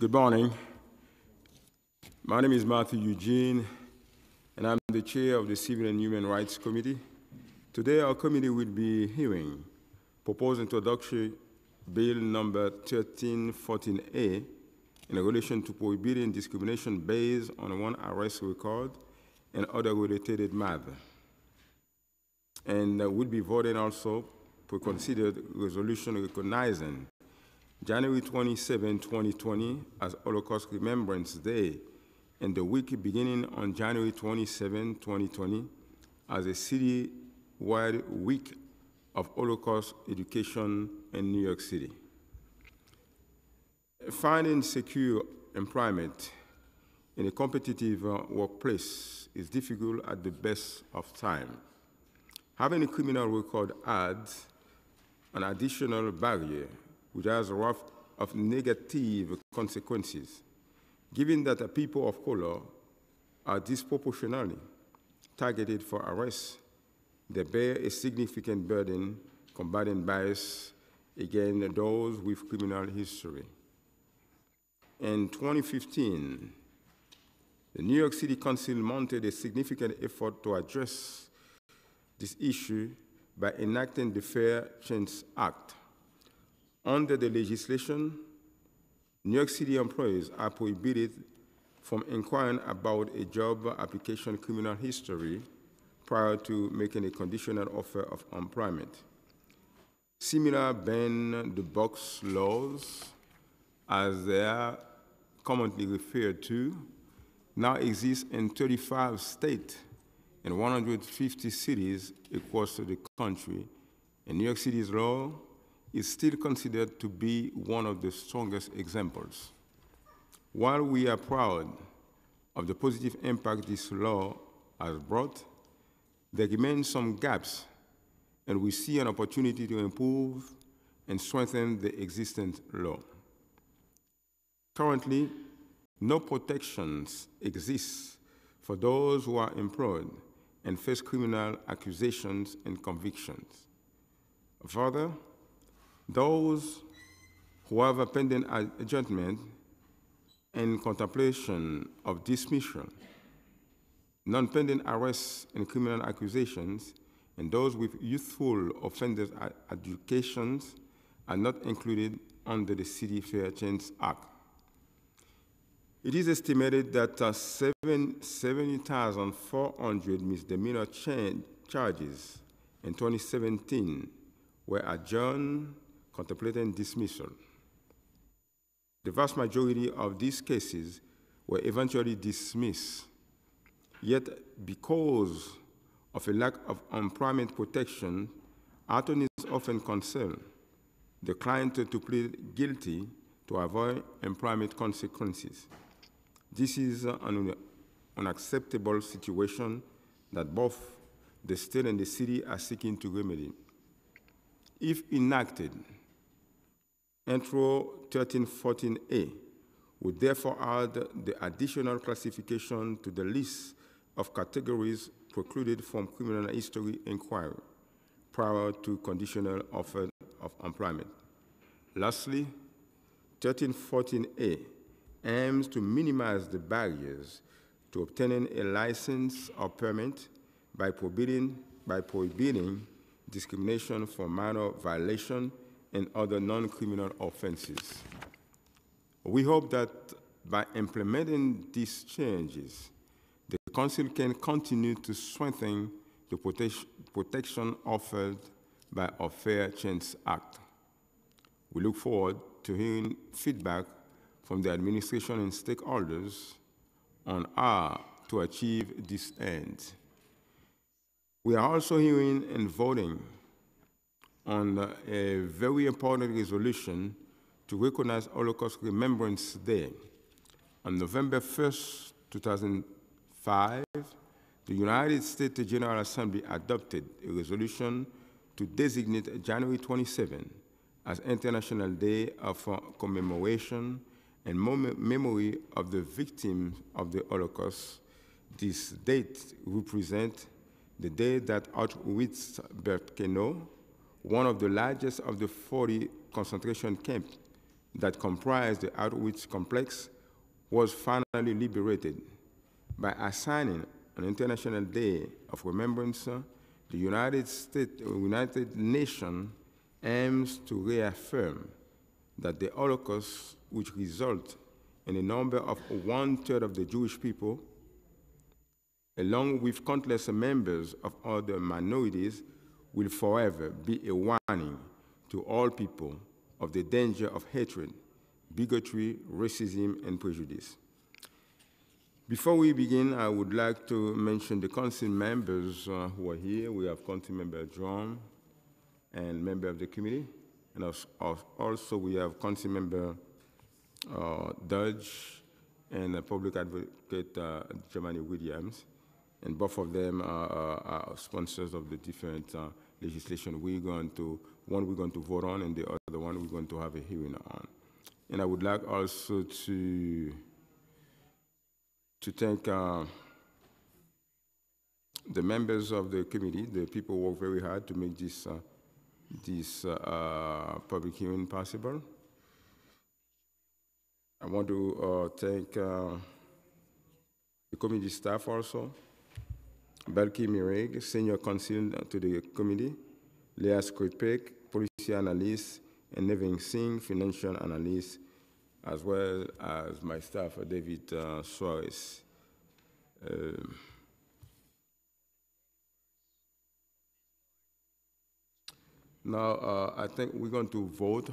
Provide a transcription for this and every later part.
Good morning. My name is Mathieu Eugene, and I'm the chair of the Civil and Human Rights Committee. Today, our committee will be hearing proposed introductory bill number 1314A in relation to prohibiting discrimination based on one arrest record and other related matters. And uh, will be voting also for considered resolution recognizing January 27, 2020 as Holocaust Remembrance Day and the week beginning on January 27, 2020 as a city-wide week of Holocaust education in New York City. Finding secure employment in a competitive uh, workplace is difficult at the best of time. Having a criminal record adds an additional barrier which has a lot of negative consequences, given that the people of color are disproportionately targeted for arrest. They bear a significant burden combating bias against those with criminal history. In 2015, the New York City Council mounted a significant effort to address this issue by enacting the Fair Chance Act. Under the legislation, New York City employees are prohibited from inquiring about a job application criminal history prior to making a conditional offer of employment. Similar ban the box laws, as they are commonly referred to, now exist in 35 states and 150 cities across the country, and New York City's law is still considered to be one of the strongest examples. While we are proud of the positive impact this law has brought, there remain some gaps, and we see an opportunity to improve and strengthen the existing law. Currently, no protections exist for those who are employed and face criminal accusations and convictions. Further, those who have a pending adjustment in contemplation of dismissal, non-pending arrests and criminal accusations, and those with youthful offenders educations are not included under the City Fair Chance Act. It is estimated that uh, 70,400 misdemeanor charges in 2017 were adjourned contemplating dismissal. The vast majority of these cases were eventually dismissed. Yet, because of a lack of employment protection, attorneys often concern the client to plead guilty to avoid employment consequences. This is an unacceptable situation that both the state and the city are seeking to remedy. If enacted, Intro 1314A would therefore add the additional classification to the list of categories precluded from criminal history inquiry prior to conditional offer of employment. Lastly, 1314A aims to minimize the barriers to obtaining a license or permit by prohibiting, by prohibiting discrimination for minor violation and other non-criminal offenses. We hope that by implementing these changes, the Council can continue to strengthen the protection offered by our Fair Chance Act. We look forward to hearing feedback from the administration and stakeholders on how to achieve this end. We are also hearing and voting on a very important resolution to recognize Holocaust Remembrance Day. On November 1st, 2005, the United States General Assembly adopted a resolution to designate January 27 as International Day of Commemoration and memory of the victims of the Holocaust. This date represents the day that Auschwitz-Birkenau, one of the largest of the 40 concentration camps, that comprised the Auschwitz complex was finally liberated by assigning an International Day of Remembrance. The United States, uh, United Nations aims to reaffirm that the Holocaust, which resulted in a number of one third of the Jewish people, along with countless members of other minorities, will forever be a warning to all people of the danger of hatred, bigotry, racism, and prejudice. Before we begin, I would like to mention the council members uh, who are here. We have Council Member John and member of the committee, and also we have Council Member uh, Deutsch and Public Advocate uh, Jumaane Williams and both of them are, are sponsors of the different uh, legislation we're going to, one we're going to vote on and the other one we're going to have a hearing on. And I would like also to, to thank uh, the members of the committee, the people worked very hard to make this, uh, this uh, uh, public hearing possible. I want to uh, thank the committee staff also, Belki Mireg, Senior Counsel to the Committee, Leah Skripek, Policy Analyst, and Nevin Singh, Financial Analyst, as well as my staff, David uh, Suarez. Um, now, uh, I think we're going to vote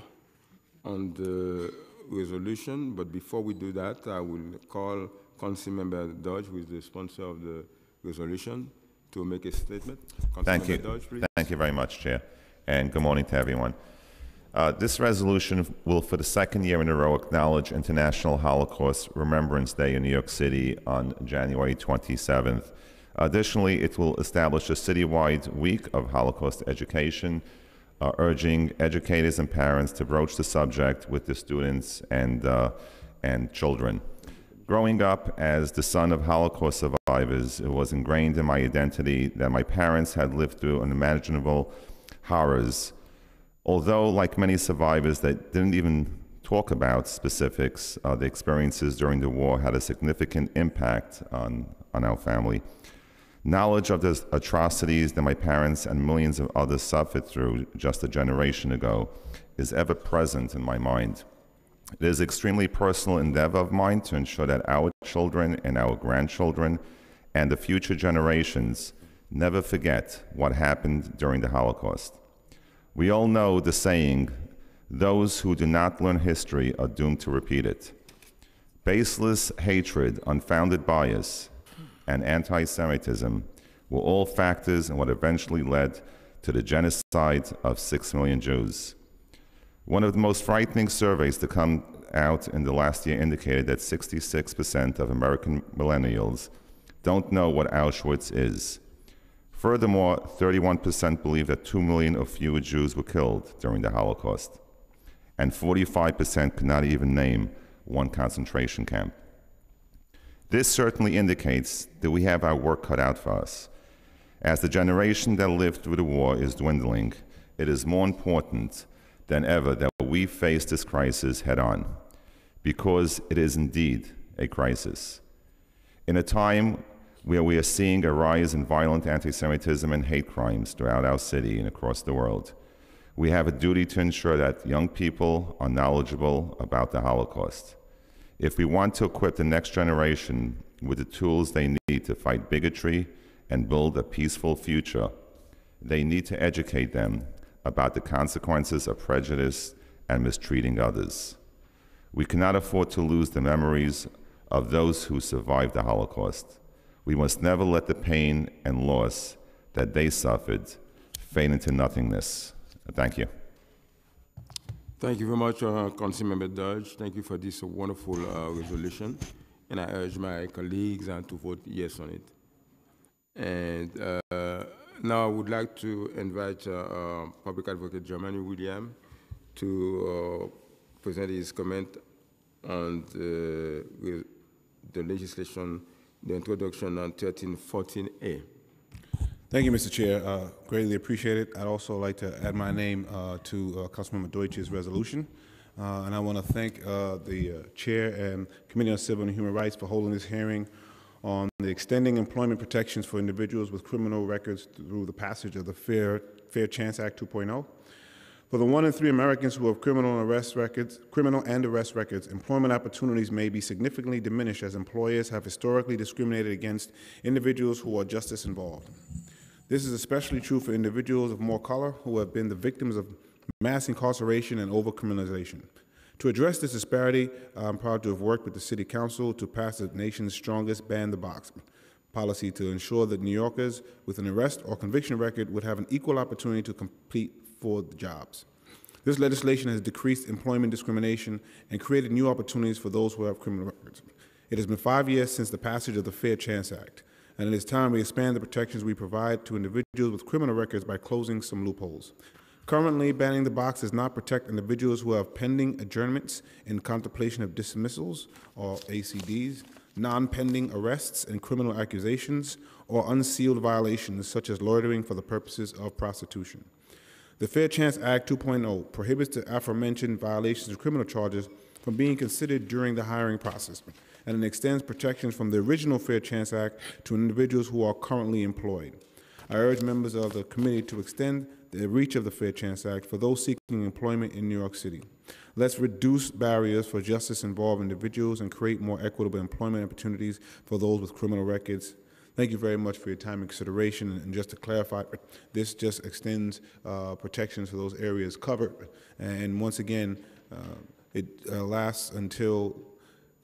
on the resolution, but before we do that, I will call Council Member Deutsch, who is the sponsor of the resolution to make a statement. Thank you. Deutsch, please. Thank you very much, Chair. And good morning to everyone. Uh, this resolution will, for the second year in a row, acknowledge International Holocaust Remembrance Day in New York City on January 27th. Additionally, it will establish a citywide week of Holocaust education, uh, urging educators and parents to broach the subject with the students and, uh, and children. Growing up as the son of Holocaust survivors, it was ingrained in my identity that my parents had lived through unimaginable horrors. Although, like many survivors that didn't even talk about specifics, uh, the experiences during the war had a significant impact on, on our family. Knowledge of the atrocities that my parents and millions of others suffered through just a generation ago is ever present in my mind. It is an extremely personal endeavor of mine to ensure that our children and our grandchildren and the future generations never forget what happened during the Holocaust. We all know the saying, those who do not learn history are doomed to repeat it. Baseless hatred, unfounded bias, and anti Semitism were all factors in what eventually led to the genocide of six million Jews. One of the most frightening surveys to come out in the last year indicated that 66% of American millennials don't know what Auschwitz is. Furthermore, 31% believe that 2 million or fewer Jews were killed during the Holocaust, and 45% could not even name one concentration camp. This certainly indicates that we have our work cut out for us. As the generation that lived through the war is dwindling, it is more important than ever that we face this crisis head on, because it is indeed a crisis. In a time where we are seeing a rise in violent anti Semitism and hate crimes throughout our city and across the world, we have a duty to ensure that young people are knowledgeable about the Holocaust. If we want to equip the next generation with the tools they need to fight bigotry and build a peaceful future, they need to educate them about the consequences of prejudice and mistreating others. We cannot afford to lose the memories of those who survived the Holocaust. We must never let the pain and loss that they suffered fade into nothingness. Thank you. Thank you very much, uh, Councilmember Deutsch. Thank you for this wonderful uh, resolution. And I urge my colleagues uh, to vote yes on it. And uh, now I would like to invite uh, uh, Public Advocate Jumaane William to uh, present his comment on the, the legislation, the introduction on 1314A. Thank you, Mr. Chair. Uh, greatly appreciate it. I'd also like to add my name uh, to uh, Councilmember Deutsch's resolution. uh, and I want to thank uh, the Chair and Committee on Civil and Human Rights for holding this hearing on the extending employment protections for individuals with criminal records through the passage of the Fair, Fair Chance Act 2.0. For the one in three Americans who have criminal arrest records, criminal and arrest records, employment opportunities may be significantly diminished as employers have historically discriminated against individuals who are justice involved. This is especially true for individuals of more color who have been the victims of mass incarceration and overcriminalization. To address this disparity, I'm proud to have worked with the City Council to pass the nation's strongest ban the box policy to ensure that New Yorkers with an arrest or conviction record would have an equal opportunity to compete for the jobs. This legislation has decreased employment discrimination and created new opportunities for those who have criminal records. It has been five years since the passage of the Fair Chance Act, and it is time we expand the protections we provide to individuals with criminal records by closing some loopholes. Currently, banning the box does not protect individuals who have pending adjournments in contemplation of dismissals, or ACDs, non pending arrests and criminal accusations, or unsealed violations such as loitering for the purposes of prostitution. The Fair Chance Act 2.0 prohibits the aforementioned violations of criminal charges from being considered during the hiring process, and it extends protections from the original Fair Chance Act to individuals who are currently employed. I urge members of the committee to extend the reach of the Fair Chance Act for those seeking employment in New York City. Let's reduce barriers for justice involved individuals and create more equitable employment opportunities for those with criminal records. Thank you very much for your time and consideration. And just to clarify, this just extends uh, protections for those areas covered. And once again, uh, it uh, lasts until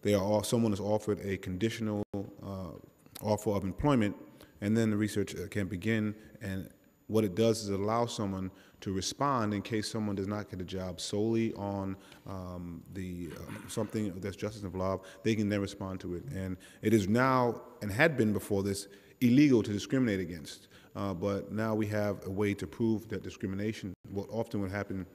they are all, someone is offered a conditional uh, offer of employment, and then the research uh, can begin and what it does is it allows someone to respond in case someone does not get a job solely on um, the uh, something that's justice involved. They can then respond to it, and it is now and had been before this illegal to discriminate against. Uh, but now we have a way to prove that discrimination. What often would happen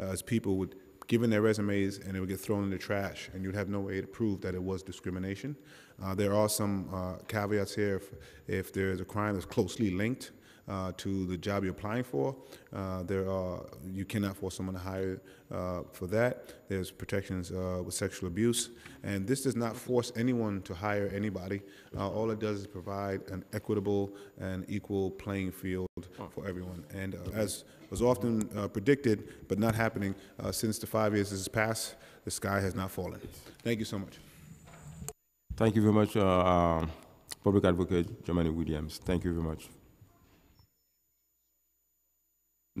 uh, is people would give in their resumes and it would get thrown in the trash, and you'd have no way to prove that it was discrimination. Uh, there are some uh, caveats here if, if there is a crime that's closely linked uh, to the job you're applying for. Uh, there are you cannot force someone to hire uh, for that. There's protections uh, with sexual abuse, and this does not force anyone to hire anybody. Uh, all it does is provide an equitable and equal playing field for everyone. And uh, as was often predicted, but not happening since the five years has passed, the sky has not fallen. Thank you so much. Thank you very much, um, Public Advocate Jumaane Williams. Thank you very much.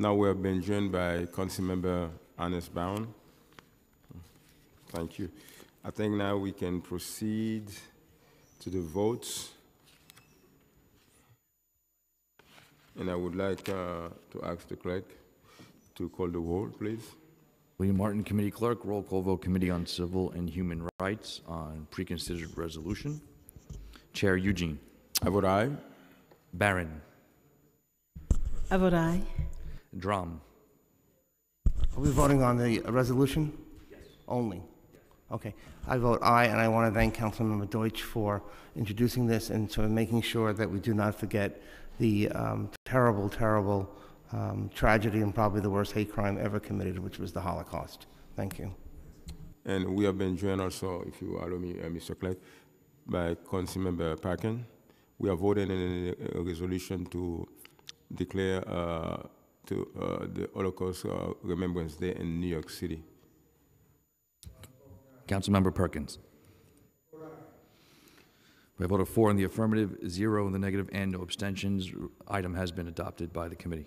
Now we have been joined by Council Member Ernest Brown. Thank you. I think now we can proceed to the votes. And I would like uh, to ask the clerk to call the roll, please. William Martin, Committee Clerk, roll call vote, Committee on Civil and Human Rights on preconsidered resolution. Chair Eugene. I vote aye. Barron. I vote aye. Dromm. Are we voting on the resolution? Yes. Only? Okay. I vote aye, and I want to thank Councilmember Deutsch for introducing this and for making sure that we do not forget the um, terrible, terrible um, tragedy and probably the worst hate crime ever committed, which was the Holocaust. Thank you. And we have been joined also, if you allow me, uh, Mr. Clerk, by Councilmember Parkin. We are voting in a, a resolution to declare uh, to uh, the Holocaust uh, Remembrance Day in New York City. Councilmember Perkins. We have voted four in the affirmative, zero in the negative, and no abstentions. Item has been adopted by the committee.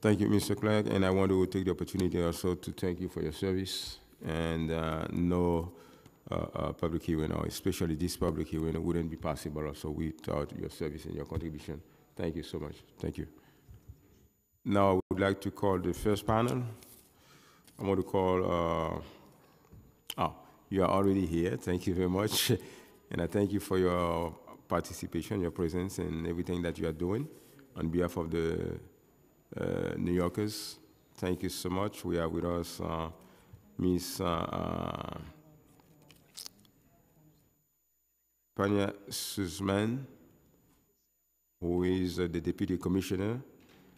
Thank you, Mr. Clerk, and I want to take the opportunity also to thank you for your service and uh, no uh, uh, public hearing, or especially this public hearing, wouldn't be possible also without your service and your contribution. Thank you so much. Thank you. Now, I would like to call the first panel. I'm going to call, uh, oh, you are already here. Thank you very much. and I thank you for your participation, your presence, and everything that you are doing on behalf of the uh, New Yorkers. Thank you so much. We are with us, uh, Ms. Uh, uh Dana Sussman who is uh, the Deputy Commissioner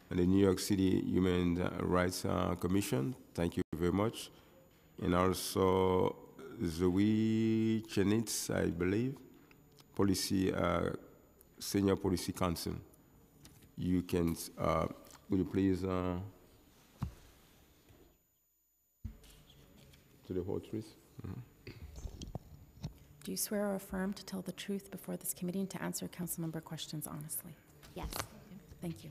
and the New York City Human Rights uh, Commission. Thank you very much. And also Zoe Chenitz, I believe, policy, uh, senior policy counsel. You can, uh, will you please, uh, to the authorities? Do you swear or affirm to tell the truth before this committee and to answer council member questions honestly? Yes. Thank you.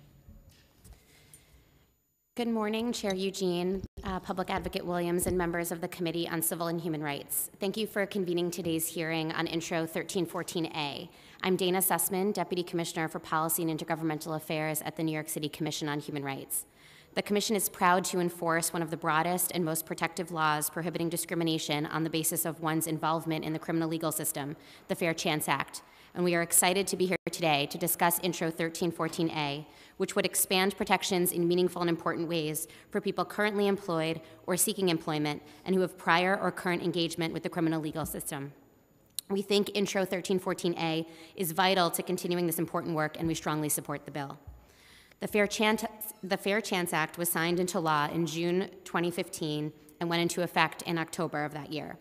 Good morning, Chair Eugene, uh, Public Advocate Williams, and members of the Committee on Civil and Human Rights. Thank you for convening today's hearing on Intro 1314A. I'm Dana Sussman, Deputy Commissioner for Policy and Intergovernmental Affairs at the New York City Commission on Human Rights. The Commission is proud to enforce one of the broadest and most protective laws prohibiting discrimination on the basis of one's involvement in the criminal legal system, the Fair Chance Act. And we are excited to be here today to discuss Intro 1314A, which would expand protections in meaningful and important ways for people currently employed or seeking employment and who have prior or current engagement with the criminal legal system. We think Intro 1314A is vital to continuing this important work, and we strongly support the bill. The Fair, Chance, the Fair Chance Act was signed into law in June 2015 and went into effect in October of that year.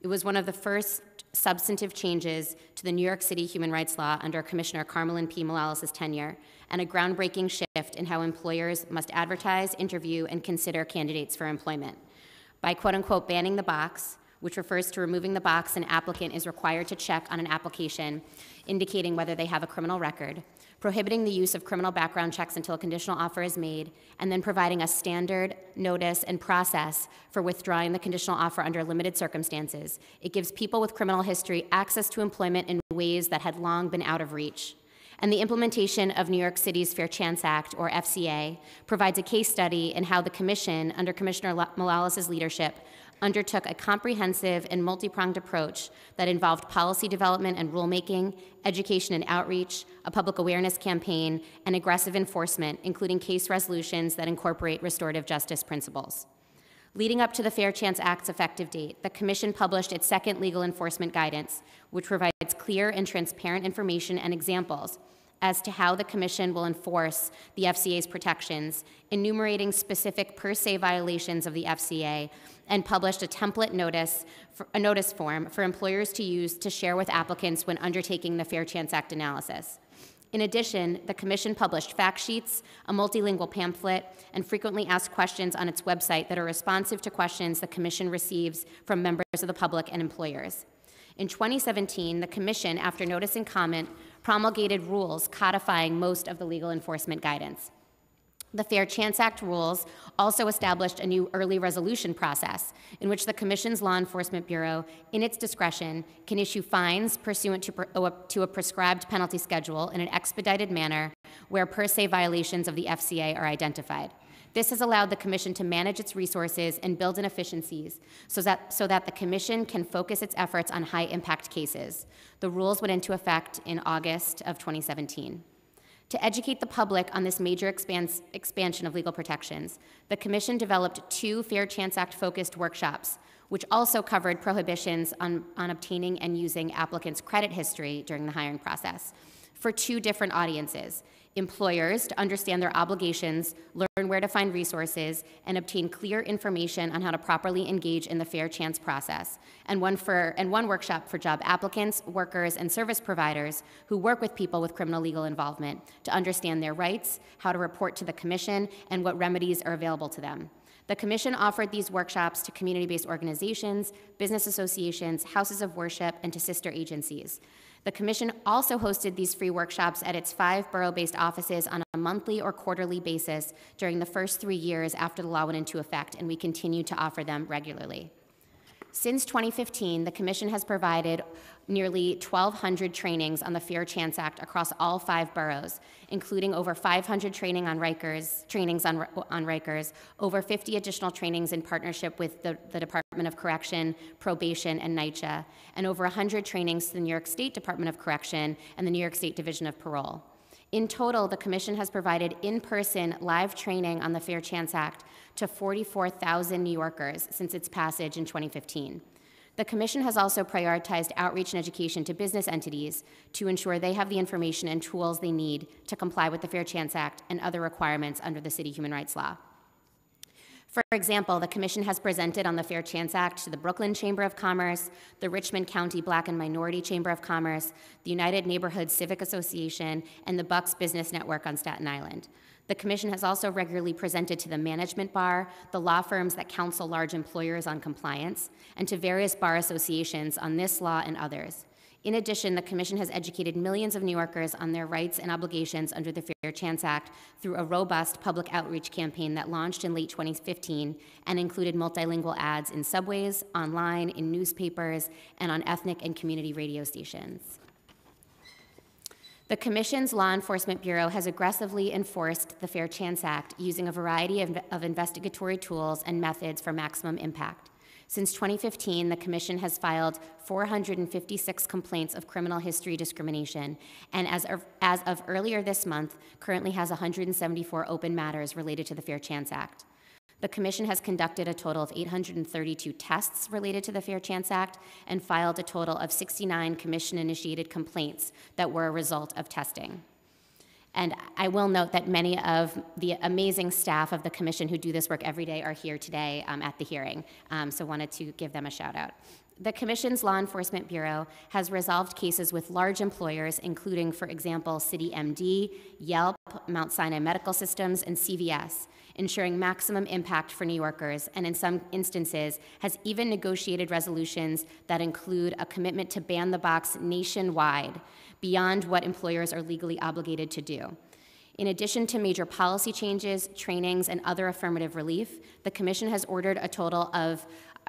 It was one of the first substantive changes to the New York City human rights law under Commissioner Carmelyn P. Malalis' tenure, and a groundbreaking shift in how employers must advertise, interview, and consider candidates for employment. By quote unquote banning the box, which refers to removing the box an applicant is required to check on an application indicating whether they have a criminal record, prohibiting the use of criminal background checks until a conditional offer is made, and then providing a standard notice and process for withdrawing the conditional offer under limited circumstances. It gives people with criminal history access to employment in ways that had long been out of reach. And the implementation of New York City's Fair Chance Act, or FCA, provides a case study in how the Commission, under Commissioner Malalis' leadership, undertook a comprehensive and multi-pronged approach that involved policy development and rulemaking, education and outreach, a public awareness campaign, and aggressive enforcement, including case resolutions that incorporate restorative justice principles. Leading up to the Fair Chance Act's effective date, the Commission published its second legal enforcement guidance, which provides clear and transparent information and examples as to how the Commission will enforce the FCA's protections, enumerating specific per se violations of the FCA, and published a template notice, for, a notice form for employers to use to share with applicants when undertaking the Fair Chance Act analysis. In addition, the Commission published fact sheets, a multilingual pamphlet, and frequently asked questions on its website that are responsive to questions the Commission receives from members of the public and employers. In 2017, the Commission, after notice and comment, promulgated rules codifying most of the legal enforcement guidance. The Fair Chance Act rules also established a new early resolution process in which the Commission's Law Enforcement Bureau, in its discretion, can issue fines pursuant to, uh, to a prescribed penalty schedule in an expedited manner where per se violations of the FCA are identified. This has allowed the Commission to manage its resources and build in efficiencies so that, so that the Commission can focus its efforts on high impact cases. The rules went into effect in August of 2017. To educate the public on this major expans expansion of legal protections, the Commission developed two Fair Chance Act focused workshops, which also covered prohibitions on, on obtaining and using applicants' credit history during the hiring process for two different audiences employers to understand their obligations, learn where to find resources, and obtain clear information on how to properly engage in the fair chance process, and one, for, and one workshop for job applicants, workers, and service providers who work with people with criminal legal involvement to understand their rights, how to report to the Commission, and what remedies are available to them. The Commission offered these workshops to community based organizations, business associations, houses of worship, and to sister agencies. The Commission also hosted these free workshops at its five borough based offices on a monthly or quarterly basis during the first three years after the law went into effect, and we continue to offer them regularly. Since 2015, the Commission has provided nearly 1,200 trainings on the Fair Chance Act across all five boroughs, including over 500 training on Rikers, trainings on, on Rikers, over 50 additional trainings in partnership with the, the Department of Correction, Probation, and NYCHA, and over 100 trainings to the New York State Department of Correction and the New York State Division of Parole. In total, the Commission has provided in person live training on the Fair Chance Act to 44,000 New Yorkers since its passage in 2015. The Commission has also prioritized outreach and education to business entities to ensure they have the information and tools they need to comply with the Fair Chance Act and other requirements under the City Human Rights Law. For example, the Commission has presented on the Fair Chance Act to the Brooklyn Chamber of Commerce, the Richmond County Black and Minority Chamber of Commerce, the United Neighborhood Civic Association, and the Bucks Business Network on Staten Island. The Commission has also regularly presented to the Management Bar, the law firms that counsel large employers on compliance, and to various bar associations on this law and others. In addition, the Commission has educated millions of New Yorkers on their rights and obligations under the Fair Chance Act through a robust public outreach campaign that launched in late 2015 and included multilingual ads in subways, online, in newspapers, and on ethnic and community radio stations. The Commission's Law Enforcement Bureau has aggressively enforced the Fair Chance Act using a variety of, of investigatory tools and methods for maximum impact. Since 2015, the Commission has filed 456 complaints of criminal history discrimination, and as of, as of earlier this month, currently has 174 open matters related to the Fair Chance Act. The Commission has conducted a total of 832 tests related to the Fair Chance Act and filed a total of 69 Commission initiated complaints that were a result of testing. And I will note that many of the amazing staff of the Commission who do this work every day are here today um, at the hearing, um, so wanted to give them a shout out. The Commission's Law Enforcement Bureau has resolved cases with large employers, including, for example, City MD, Yelp, Mount Sinai Medical Systems, and CVS, ensuring maximum impact for New Yorkers, and in some instances has even negotiated resolutions that include a commitment to ban the box nationwide beyond what employers are legally obligated to do. In addition to major policy changes, trainings, and other affirmative relief, the Commission has ordered a total of,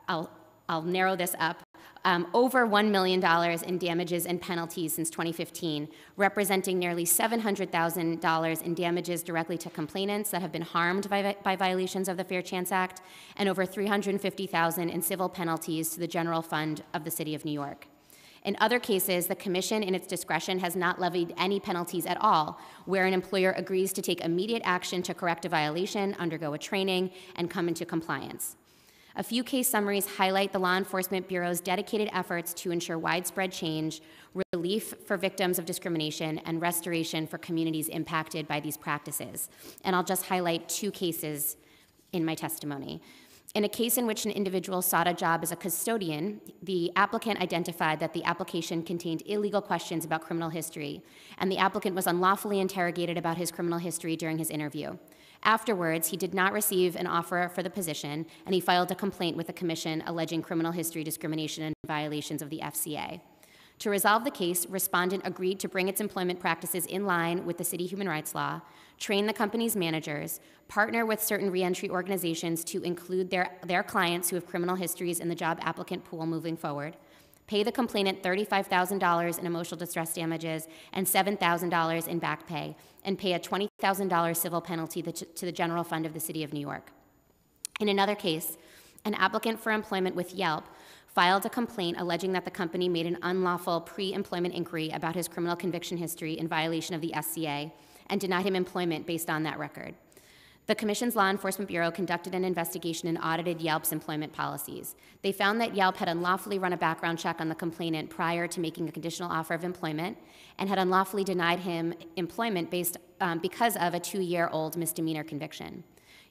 I'll, I'll narrow this up, um, over $1 million in damages and penalties since 2015, representing nearly $700,000 in damages directly to complainants that have been harmed by, by violations of the Fair Chance Act, and over 350,000 in civil penalties to the general fund of the City of New York. In other cases, the Commission, in its discretion, has not levied any penalties at all, where an employer agrees to take immediate action to correct a violation, undergo a training, and come into compliance. A few case summaries highlight the Law Enforcement Bureau's dedicated efforts to ensure widespread change, relief for victims of discrimination, and restoration for communities impacted by these practices. And I'll just highlight two cases in my testimony. In a case in which an individual sought a job as a custodian, the applicant identified that the application contained illegal questions about criminal history, and the applicant was unlawfully interrogated about his criminal history during his interview. Afterwards, he did not receive an offer for the position, and he filed a complaint with the Commission alleging criminal history discrimination and violations of the FCA. To resolve the case, respondent agreed to bring its employment practices in line with the city human rights law, train the company's managers, partner with certain reentry organizations to include their, their clients who have criminal histories in the job applicant pool moving forward, pay the complainant $35,000 in emotional distress damages and $7,000 in back pay, and pay a $20,000 civil penalty to the general fund of the City of New York. In another case, an applicant for employment with Yelp filed a complaint alleging that the company made an unlawful pre employment inquiry about his criminal conviction history in violation of the FCA and denied him employment based on that record. The Commission's Law Enforcement Bureau conducted an investigation and audited Yelp's employment policies. They found that Yelp had unlawfully run a background check on the complainant prior to making a conditional offer of employment and had unlawfully denied him employment based, um, because of a two year old misdemeanor conviction.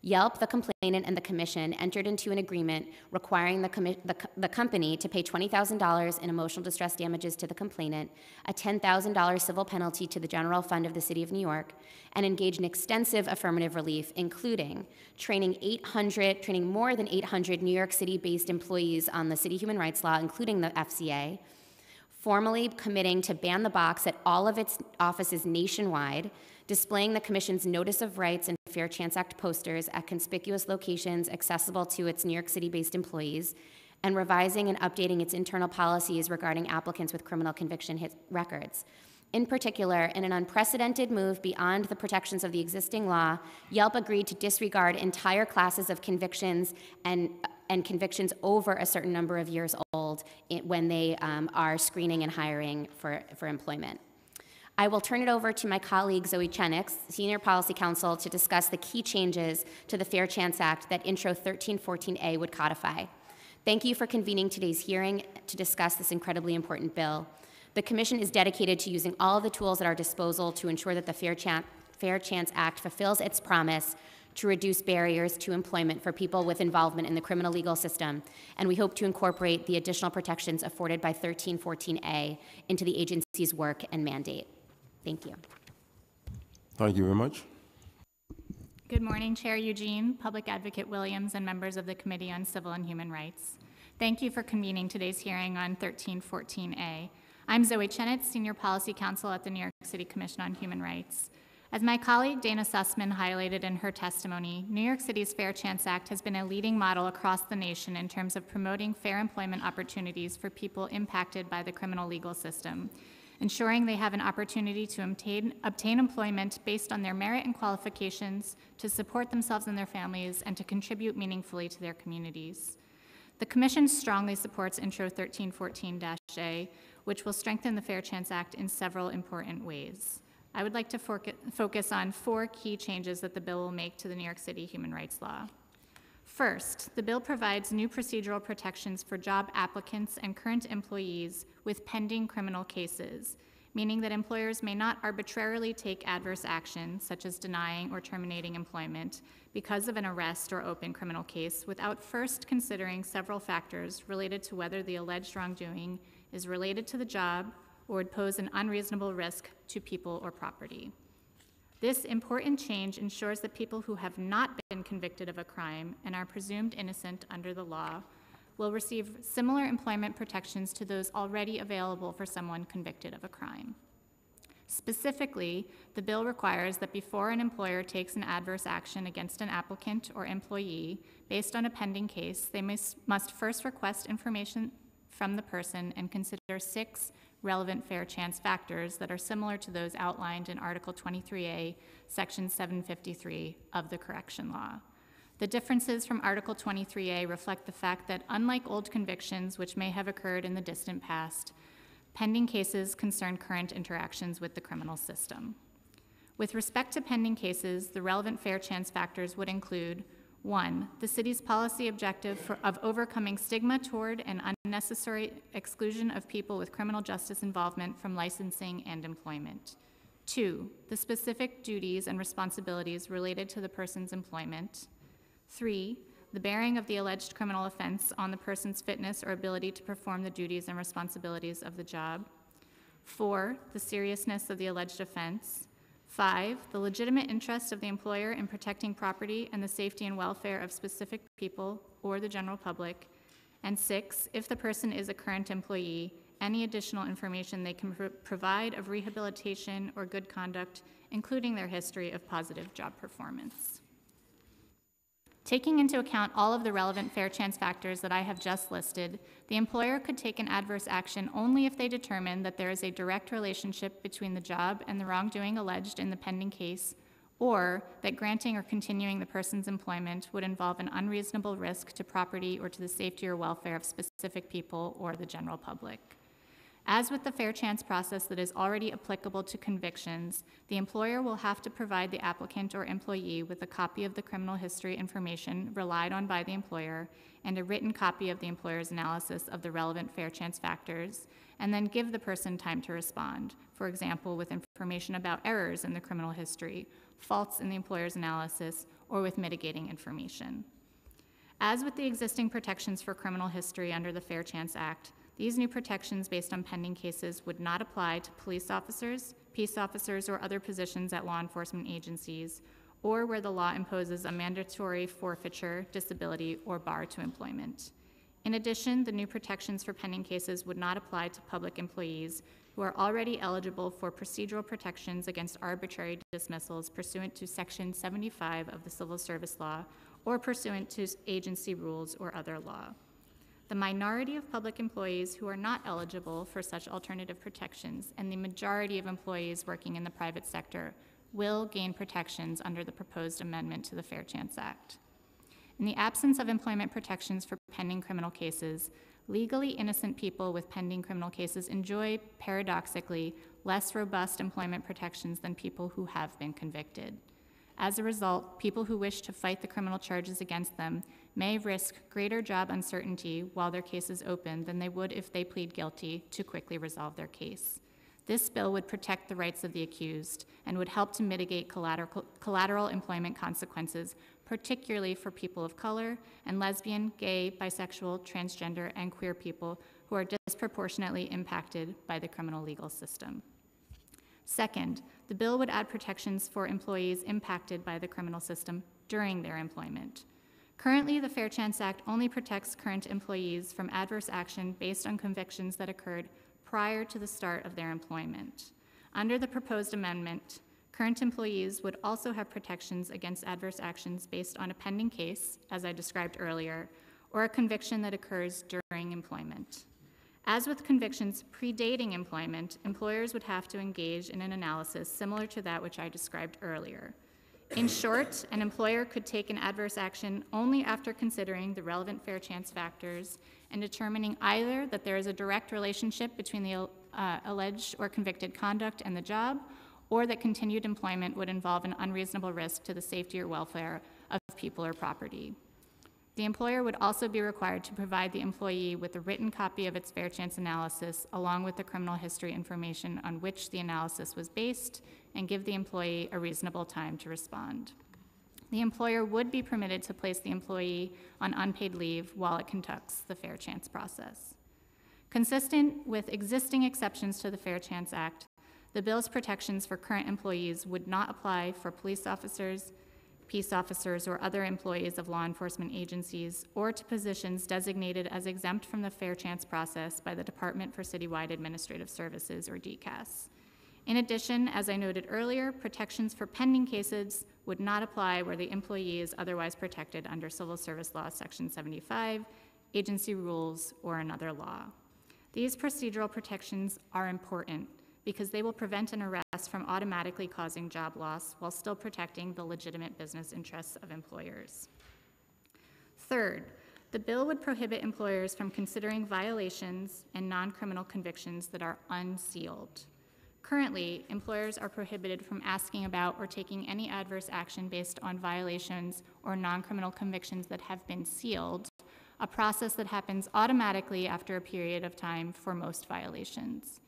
Yelp, the complainant, and the commission entered into an agreement requiring the, the, the company to pay $20,000 in emotional distress damages to the complainant, a $10,000 civil penalty to the general fund of the City of New York, and engage in extensive affirmative relief, including training 800, training more than 800 New York City-based employees on the city human rights law, including the FCA, formally committing to ban the box at all of its offices nationwide, displaying the Commission's Notice of Rights and Fair Chance Act posters at conspicuous locations accessible to its New York City based employees, and revising and updating its internal policies regarding applicants with criminal conviction records. In particular, in an unprecedented move beyond the protections of the existing law, Yelp agreed to disregard entire classes of convictions and, and convictions over a certain number of years old when they um, are screening and hiring for, for employment. I will turn it over to my colleague Zoe Chenitz, Senior Policy Counsel, to discuss the key changes to the Fair Chance Act that Intro 1314A would codify. Thank you for convening today's hearing to discuss this incredibly important bill. The Commission is dedicated to using all the tools at our disposal to ensure that the Fair, Chan- Fair Chance Act fulfills its promise to reduce barriers to employment for people with involvement in the criminal legal system, and we hope to incorporate the additional protections afforded by 1314A into the agency's work and mandate. Thank you. Thank you very much. Good morning, Chair Eugene, Public Advocate Williams, and members of the Committee on Civil and Human Rights. Thank you for convening today's hearing on 1314A. I'm Zoe Chenitz, Senior Policy Counsel at the New York City Commission on Human Rights. As my colleague Dana Sussman highlighted in her testimony, New York City's Fair Chance Act has been a leading model across the nation in terms of promoting fair employment opportunities for people impacted by the criminal legal system, ensuring they have an opportunity to obtain, obtain employment based on their merit and qualifications, to support themselves and their families, and to contribute meaningfully to their communities. The Commission strongly supports Intro 1314-A, which will strengthen the Fair Chance Act in several important ways. I would like to focus on four key changes that the bill will make to the New York City human rights law. First, the bill provides new procedural protections for job applicants and current employees with pending criminal cases, meaning that employers may not arbitrarily take adverse action, such as denying or terminating employment, because of an arrest or open criminal case without first considering several factors related to whether the alleged wrongdoing is related to the job or would pose an unreasonable risk to people or property. This important change ensures that people who have not been convicted of a crime and are presumed innocent under the law will receive similar employment protections to those already available for someone convicted of a crime. Specifically, the bill requires that before an employer takes an adverse action against an applicant or employee based on a pending case, they must, must first request information from the person and consider six relevant fair chance factors that are similar to those outlined in Article 23A, Section 753 of the correction law. The differences from Article 23A reflect the fact that, unlike old convictions, which may have occurred in the distant past, pending cases concern current interactions with the criminal system. With respect to pending cases, the relevant fair chance factors would include one, the city's policy objective for, of overcoming stigma toward and unnecessary exclusion of people with criminal justice involvement from licensing and employment. Two, the specific duties and responsibilities related to the person's employment. Three, the bearing of the alleged criminal offense on the person's fitness or ability to perform the duties and responsibilities of the job. Four, the seriousness of the alleged offense. Five, the legitimate interest of the employer in protecting property and the safety and welfare of specific people or the general public. And six, if the person is a current employee, any additional information they can pro- provide of rehabilitation or good conduct, including their history of positive job performance. Taking into account all of the relevant fair chance factors that I have just listed, the employer could take an adverse action only if they determine that there is a direct relationship between the job and the wrongdoing alleged in the pending case, or that granting or continuing the person's employment would involve an unreasonable risk to property or to the safety or welfare of specific people or the general public. As with the fair chance process that is already applicable to convictions, the employer will have to provide the applicant or employee with a copy of the criminal history information relied on by the employer and a written copy of the employer's analysis of the relevant fair chance factors, and then give the person time to respond, for example, with information about errors in the criminal history, faults in the employer's analysis, or with mitigating information. As with the existing protections for criminal history under the Fair Chance Act, these new protections based on pending cases would not apply to police officers, peace officers, or other positions at law enforcement agencies, or where the law imposes a mandatory forfeiture, disability, or bar to employment. In addition, the new protections for pending cases would not apply to public employees who are already eligible for procedural protections against arbitrary dismissals pursuant to Section 75 of the Civil Service Law or pursuant to agency rules or other law. The minority of public employees who are not eligible for such alternative protections and the majority of employees working in the private sector will gain protections under the proposed amendment to the Fair Chance Act. In the absence of employment protections for pending criminal cases, legally innocent people with pending criminal cases enjoy, paradoxically, less robust employment protections than people who have been convicted. As a result, people who wish to fight the criminal charges against them may risk greater job uncertainty while their case is open than they would if they plead guilty to quickly resolve their case. This bill would protect the rights of the accused and would help to mitigate collateral, collateral employment consequences, particularly for people of color and lesbian, gay, bisexual, transgender, and queer people who are disproportionately impacted by the criminal legal system. Second, the bill would add protections for employees impacted by the criminal system during their employment. Currently, the Fair Chance Act only protects current employees from adverse action based on convictions that occurred prior to the start of their employment. Under the proposed amendment, current employees would also have protections against adverse actions based on a pending case, as I described earlier, or a conviction that occurs during employment. As with convictions predating employment, employers would have to engage in an analysis similar to that which I described earlier. In short, an employer could take an adverse action only after considering the relevant fair chance factors and determining either that there is a direct relationship between the uh, alleged or convicted conduct and the job, or that continued employment would involve an unreasonable risk to the safety or welfare of people or property. The employer would also be required to provide the employee with a written copy of its fair chance analysis, along with the criminal history information on which the analysis was based, and give the employee a reasonable time to respond. The employer would be permitted to place the employee on unpaid leave while it conducts the fair chance process. Consistent with existing exceptions to the Fair Chance Act, the bill's protections for current employees would not apply for police officers, peace officers, or other employees of law enforcement agencies, or to positions designated as exempt from the fair chance process by the Department for Citywide Administrative Services, or DCAS. In addition, as I noted earlier, protections for pending cases would not apply where the employee is otherwise protected under Civil Service Law Section 75, agency rules, or another law. These procedural protections are important because they will prevent an arrest from automatically causing job loss while still protecting the legitimate business interests of employers. Third, the bill would prohibit employers from considering violations and non criminal convictions that are unsealed. Currently, employers are prohibited from asking about or taking any adverse action based on violations or non criminal convictions that have been sealed, a process that happens automatically after a period of time for most violations.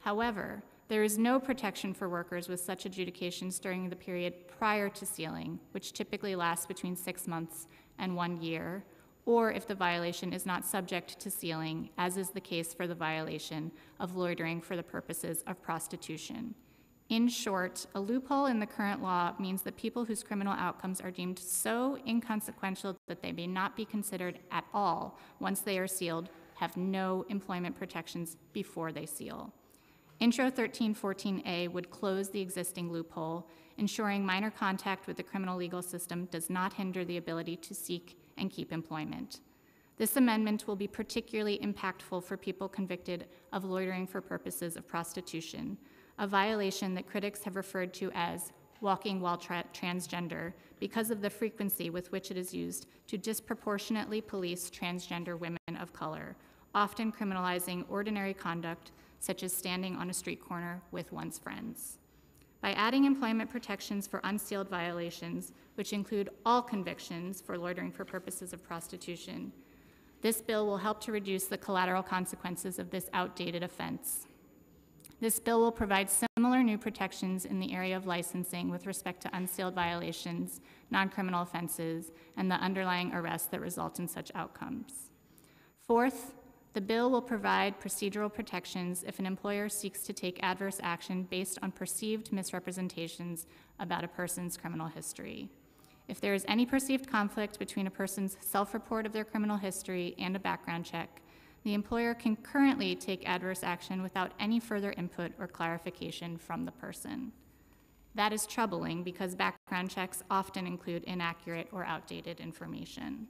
However, there is no protection for workers with such adjudications during the period prior to sealing, which typically lasts between six months and one year, or if the violation is not subject to sealing, as is the case for the violation of loitering for the purposes of prostitution. In short, a loophole in the current law means that people whose criminal outcomes are deemed so inconsequential that they may not be considered at all once they are sealed have no employment protections before they seal. Intro 1314A would close the existing loophole, ensuring minor contact with the criminal legal system does not hinder the ability to seek and keep employment. This amendment will be particularly impactful for people convicted of loitering for purposes of prostitution, a violation that critics have referred to as walking while tra- transgender because of the frequency with which it is used to disproportionately police transgender women of color, often criminalizing ordinary conduct such as standing on a street corner with one's friends. By adding employment protections for unsealed violations, which include all convictions for loitering for purposes of prostitution, this bill will help to reduce the collateral consequences of this outdated offense. This bill will provide similar new protections in the area of licensing with respect to unsealed violations, non criminal offenses, and the underlying arrests that result in such outcomes. Fourth, the bill will provide procedural protections if an employer seeks to take adverse action based on perceived misrepresentations about a person's criminal history. If there is any perceived conflict between a person's self report of their criminal history and a background check, the employer can currently take adverse action without any further input or clarification from the person. That is troubling because background checks often include inaccurate or outdated information.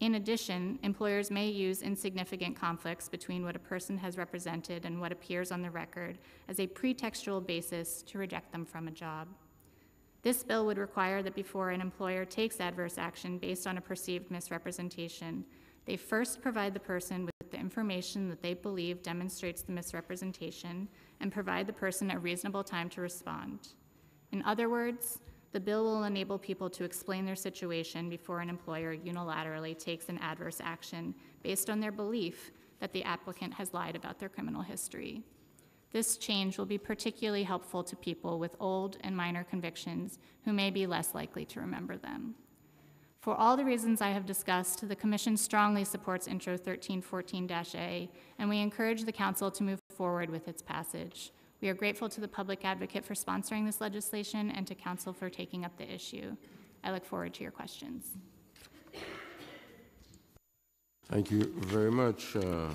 In addition, employers may use insignificant conflicts between what a person has represented and what appears on the record as a pretextual basis to reject them from a job. This bill would require that before an employer takes adverse action based on a perceived misrepresentation, they first provide the person with the information that they believe demonstrates the misrepresentation and provide the person a reasonable time to respond. In other words, The bill will enable people to explain their situation before an employer unilaterally takes an adverse action based on their belief that the applicant has lied about their criminal history. This change will be particularly helpful to people with old and minor convictions who may be less likely to remember them. For all the reasons I have discussed, the Commission strongly supports Intro 1314-A, and we encourage the Council to move forward with its passage. We are grateful to the Public Advocate for sponsoring this legislation and to Council for taking up the issue. I look forward to your questions. Thank you very much. uh,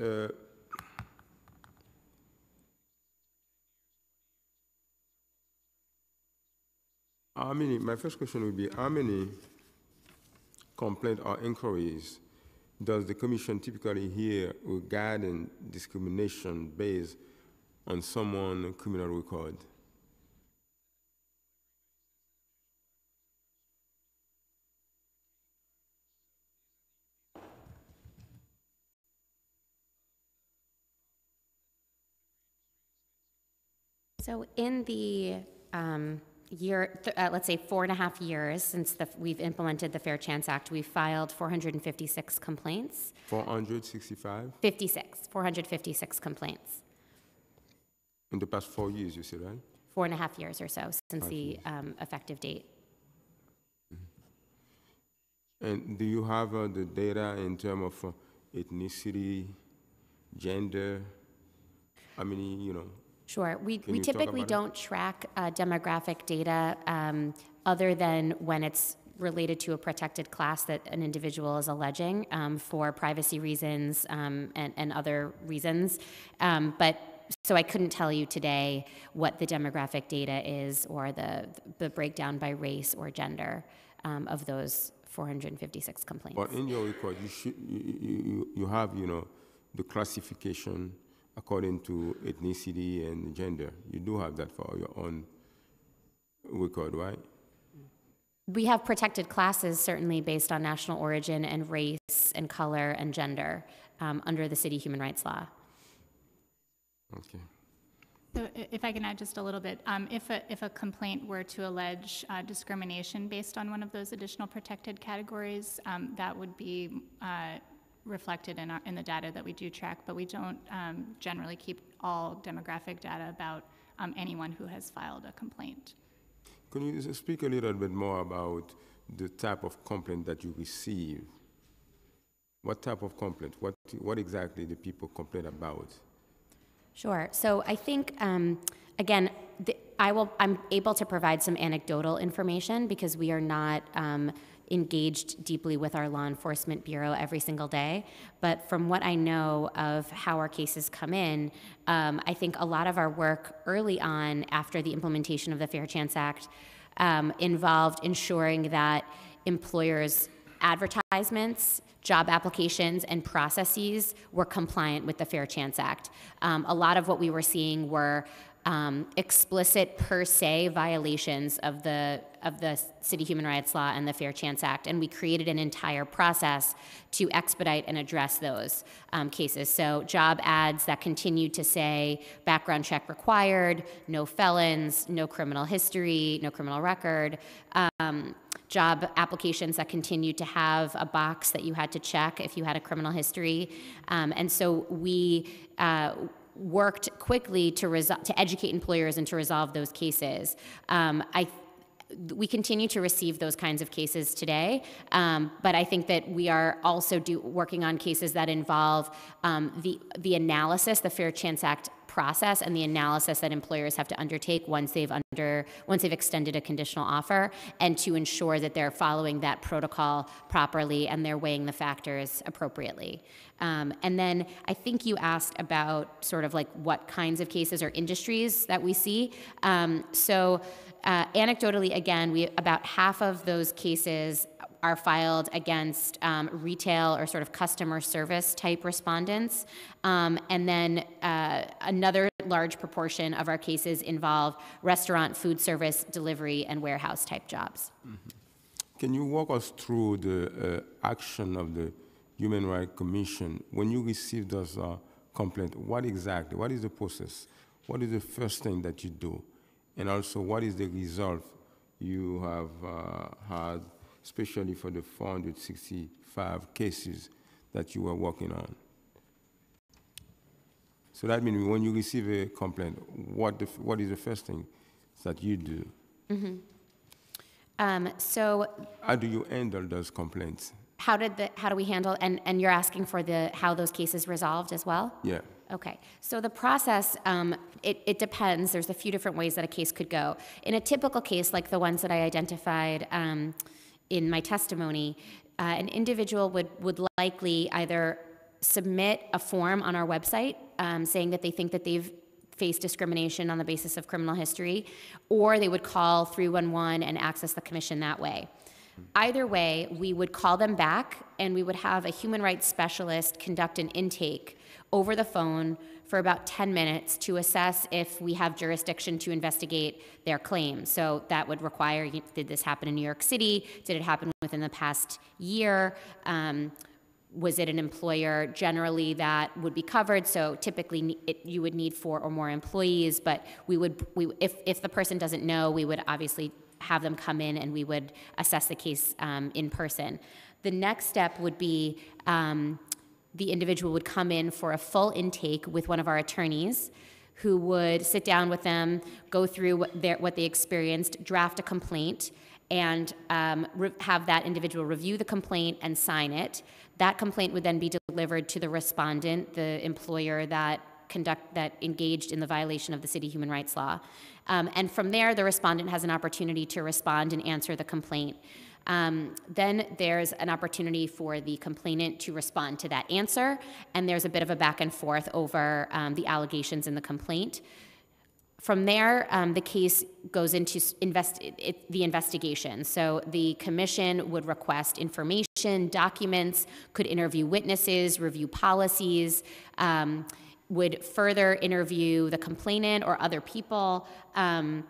uh, How many, my first question would be, how many complaint or inquiries does the commission typically hear regarding discrimination based on someone's criminal record? So in the um, year, th- uh, let's say four and a half years since the, we've implemented the Fair Chance Act, we've filed 456 complaints. 465 56, 456 complaints. in the past four years, you said, right? Four and a half years or so since the um, effective date. And do you have uh, the data in terms of uh, ethnicity, gender? How many, you know? Sure. We, Can we typically don't track uh, demographic data um, other than when it's related to a protected class that an individual is alleging um, for privacy reasons um, and, and other reasons. Um, but so I couldn't tell you today what the demographic data is or the, the breakdown by race or gender um, of those 456 complaints. But in your record, you should, you, you- you have, you know, the classification according to ethnicity and gender. You do have that for your own record, right? We have protected classes certainly based on national origin and race and color and gender um, under the city human rights law. Okay. So if I can add just a little bit, um, if a, if a complaint were to allege uh, discrimination based on one of those additional protected categories, um, that would be uh, reflected in our, in the data that we do track, but we don't um, generally keep all demographic data about um, anyone who has filed a complaint. Can you speak a little bit more about the type of complaint that you receive? What type of complaint? What, what exactly do people complain about? Sure. So I think, um, again, the, I will. I'm able to provide some anecdotal information because we are not um, engaged deeply with our law enforcement bureau every single day. But from what I know of how our cases come in, um, I think a lot of our work early on after the implementation of the Fair Chance Act um, involved ensuring that employers advertisements, job applications, and processes were compliant with the Fair Chance Act. Um, a lot of what we were seeing were um, explicit per se violations of the of the city human rights law and the fair chance act and we created an entire process to expedite and address those um, cases. So job ads that continued to say background check required no felons no criminal history no criminal record. Um, job applications that continued to have a box that you had to check if you had a criminal history. Um, and so we uh, worked quickly to, to educate employers and to resolve those cases. Um, I we continue to receive those kinds of cases today, um, but I think that we are also do, working on cases that involve um, the the analysis, the Fair Chance Act process, and the analysis that employers have to undertake once they've under once they've extended a conditional offer, and to ensure that they're following that protocol properly and they're weighing the factors appropriately. Um, and then I think you asked about sort of like what kinds of cases or industries that we see. Um, so. Uh, anecdotally, again, we about half of those cases are filed against um, retail or sort of customer service type respondents, um, and then uh, another large proportion of our cases involve restaurant, food service, delivery, and warehouse type jobs. can you walk us through the uh, action of the Human Rights Commission when you receive those uh, complaints? What exactly? What is the process? What is the first thing that you do? And also, what is the result you have uh, had, especially for the 465 cases that you were working on? So that means when you receive a complaint, what, the, what is the first thing that you do? Um, So How do you handle those complaints? how did the, how do we handle, and, and you're asking for the, how those cases resolved as well? Yeah. Okay, so the process, um, it, it depends. There's a few different ways that a case could go. In a typical case, like the ones that I identified um, in my testimony, uh, an individual would, would likely either submit a form on our website um, saying that they think that they've faced discrimination on the basis of criminal history, or they would call 311 and access the commission that way. Either way, we would call them back and we would have a human rights specialist conduct an intake over the phone for about 10 minutes to assess if we have jurisdiction to investigate their claim. So that would require did this happen in New York City? Did it happen within the past year? Um, was it an employer generally that would be covered? So typically, it, you would need four or more employees, but we would, we, if, if the person doesn't know, we would obviously have them come in and we would assess the case um, in person. The next step would be um, the individual would come in for a full intake with one of our attorneys who would sit down with them, go through what, their, what they experienced, draft a complaint, and um, re- have that individual review the complaint and sign it. That complaint would then be delivered to the respondent, the employer that conduct that engaged in the violation of the city human rights law. Um, and from there, the respondent has an opportunity to respond and answer the complaint. Um, then there's an opportunity for the complainant to respond to that answer, and there's a bit of a back and forth over um, the allegations in the complaint. From there, um, the case goes into invest, it, the investigation. So the commission would request information, documents, could interview witnesses, review policies, um, would further interview the complainant or other people um,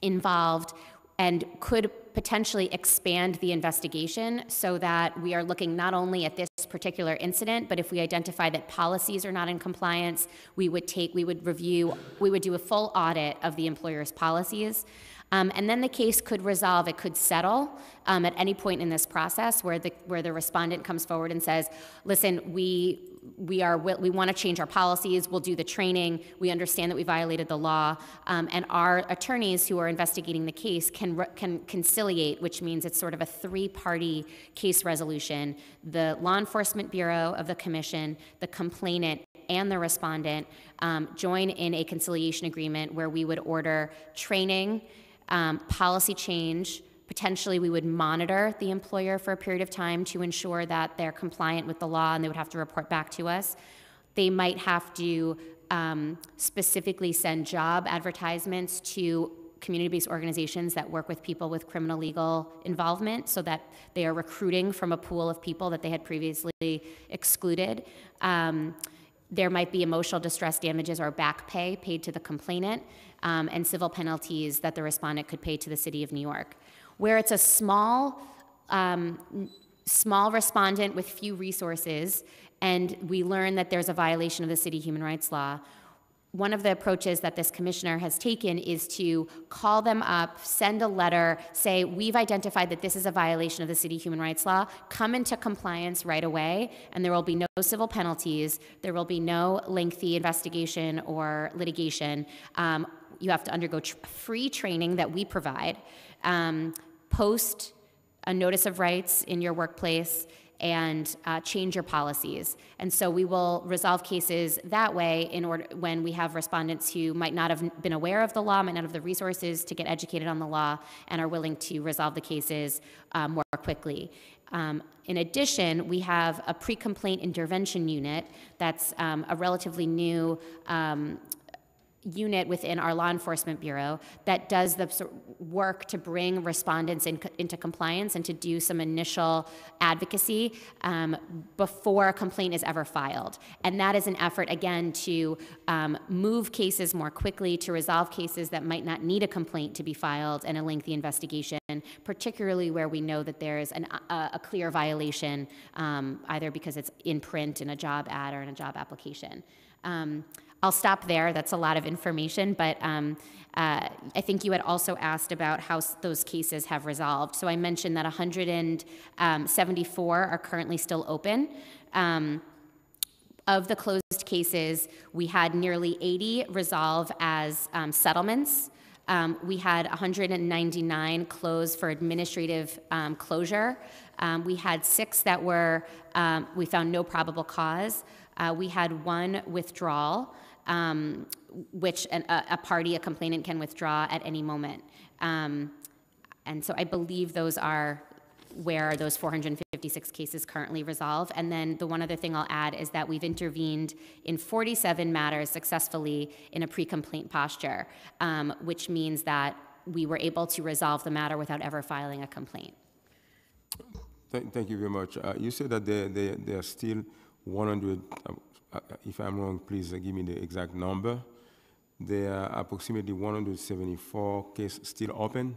involved, and could potentially expand the investigation so that we are looking not only at this particular incident, but if we identify that policies are not in compliance, we would take, we would review, we would do a full audit of the employer's policies. Um, and then the case could resolve, it could settle um, at any point in this process where the, where the respondent comes forward and says, listen, we, we, are, we want to change our policies, we'll do the training, we understand that we violated the law, um, and our attorneys who are investigating the case can, can conciliate, which means it's sort of a three-party case resolution. The Law Enforcement Bureau of the Commission, the complainant, and the respondent um, join in a conciliation agreement where we would order training, um, policy change. Potentially, we would monitor the employer for a period of time to ensure that they're compliant with the law and they would have to report back to us. They might have to um, specifically send job advertisements to community based organizations that work with people with criminal legal involvement so that they are recruiting from a pool of people that they had previously excluded. Um, there might be emotional distress damages or back pay paid to the complainant, um, and civil penalties that the respondent could pay to the city of New York. Where it's a small, um, small respondent with few resources, and we learn that there's a violation of the city human rights law, one of the approaches that this commissioner has taken is to call them up, send a letter, say, We've identified that this is a violation of the city human rights law. Come into compliance right away, and there will be no civil penalties. There will be no lengthy investigation or litigation. Um, you have to undergo tr- free training that we provide. Um, post a notice of rights in your workplace and uh, change your policies. And so we will resolve cases that way in order when we have respondents who might not have been aware of the law, might not have the resources to get educated on the law, and are willing to resolve the cases uh, more quickly. Um, in addition, we have a pre-complaint intervention unit that's um, a relatively new um, unit within our law enforcement bureau that does the work to bring respondents in, into compliance and to do some initial advocacy um, before a complaint is ever filed. And that is an effort, again, to um, move cases more quickly, to resolve cases that might not need a complaint to be filed and a lengthy investigation, particularly where we know that there is an, a, a clear violation, um, either because it's in print in a job ad or in a job application. Um, I'll stop there. That's a lot of information, but um, uh, I think you had also asked about how those cases have resolved. So I mentioned that 174 are currently still open. Um, of the closed cases, we had nearly 80 resolve as um, settlements. Um, we had 199 close for administrative um, closure. Um, we had six that were, um, we found no probable cause. Uh, we had one withdrawal, um, which an, a, a party, a complainant can withdraw at any moment. Um, and so I believe those are where those 456 cases currently resolve. And then the one other thing I'll add is that we've intervened in 47 matters successfully in a pre-complaint posture, um, which means that we were able to resolve the matter without ever filing a complaint. Thank, thank you very much. Uh, you said that there, there, there are still 100, uh, uh, if I'm wrong, please uh, give me the exact number. There are approximately 174 cases still open.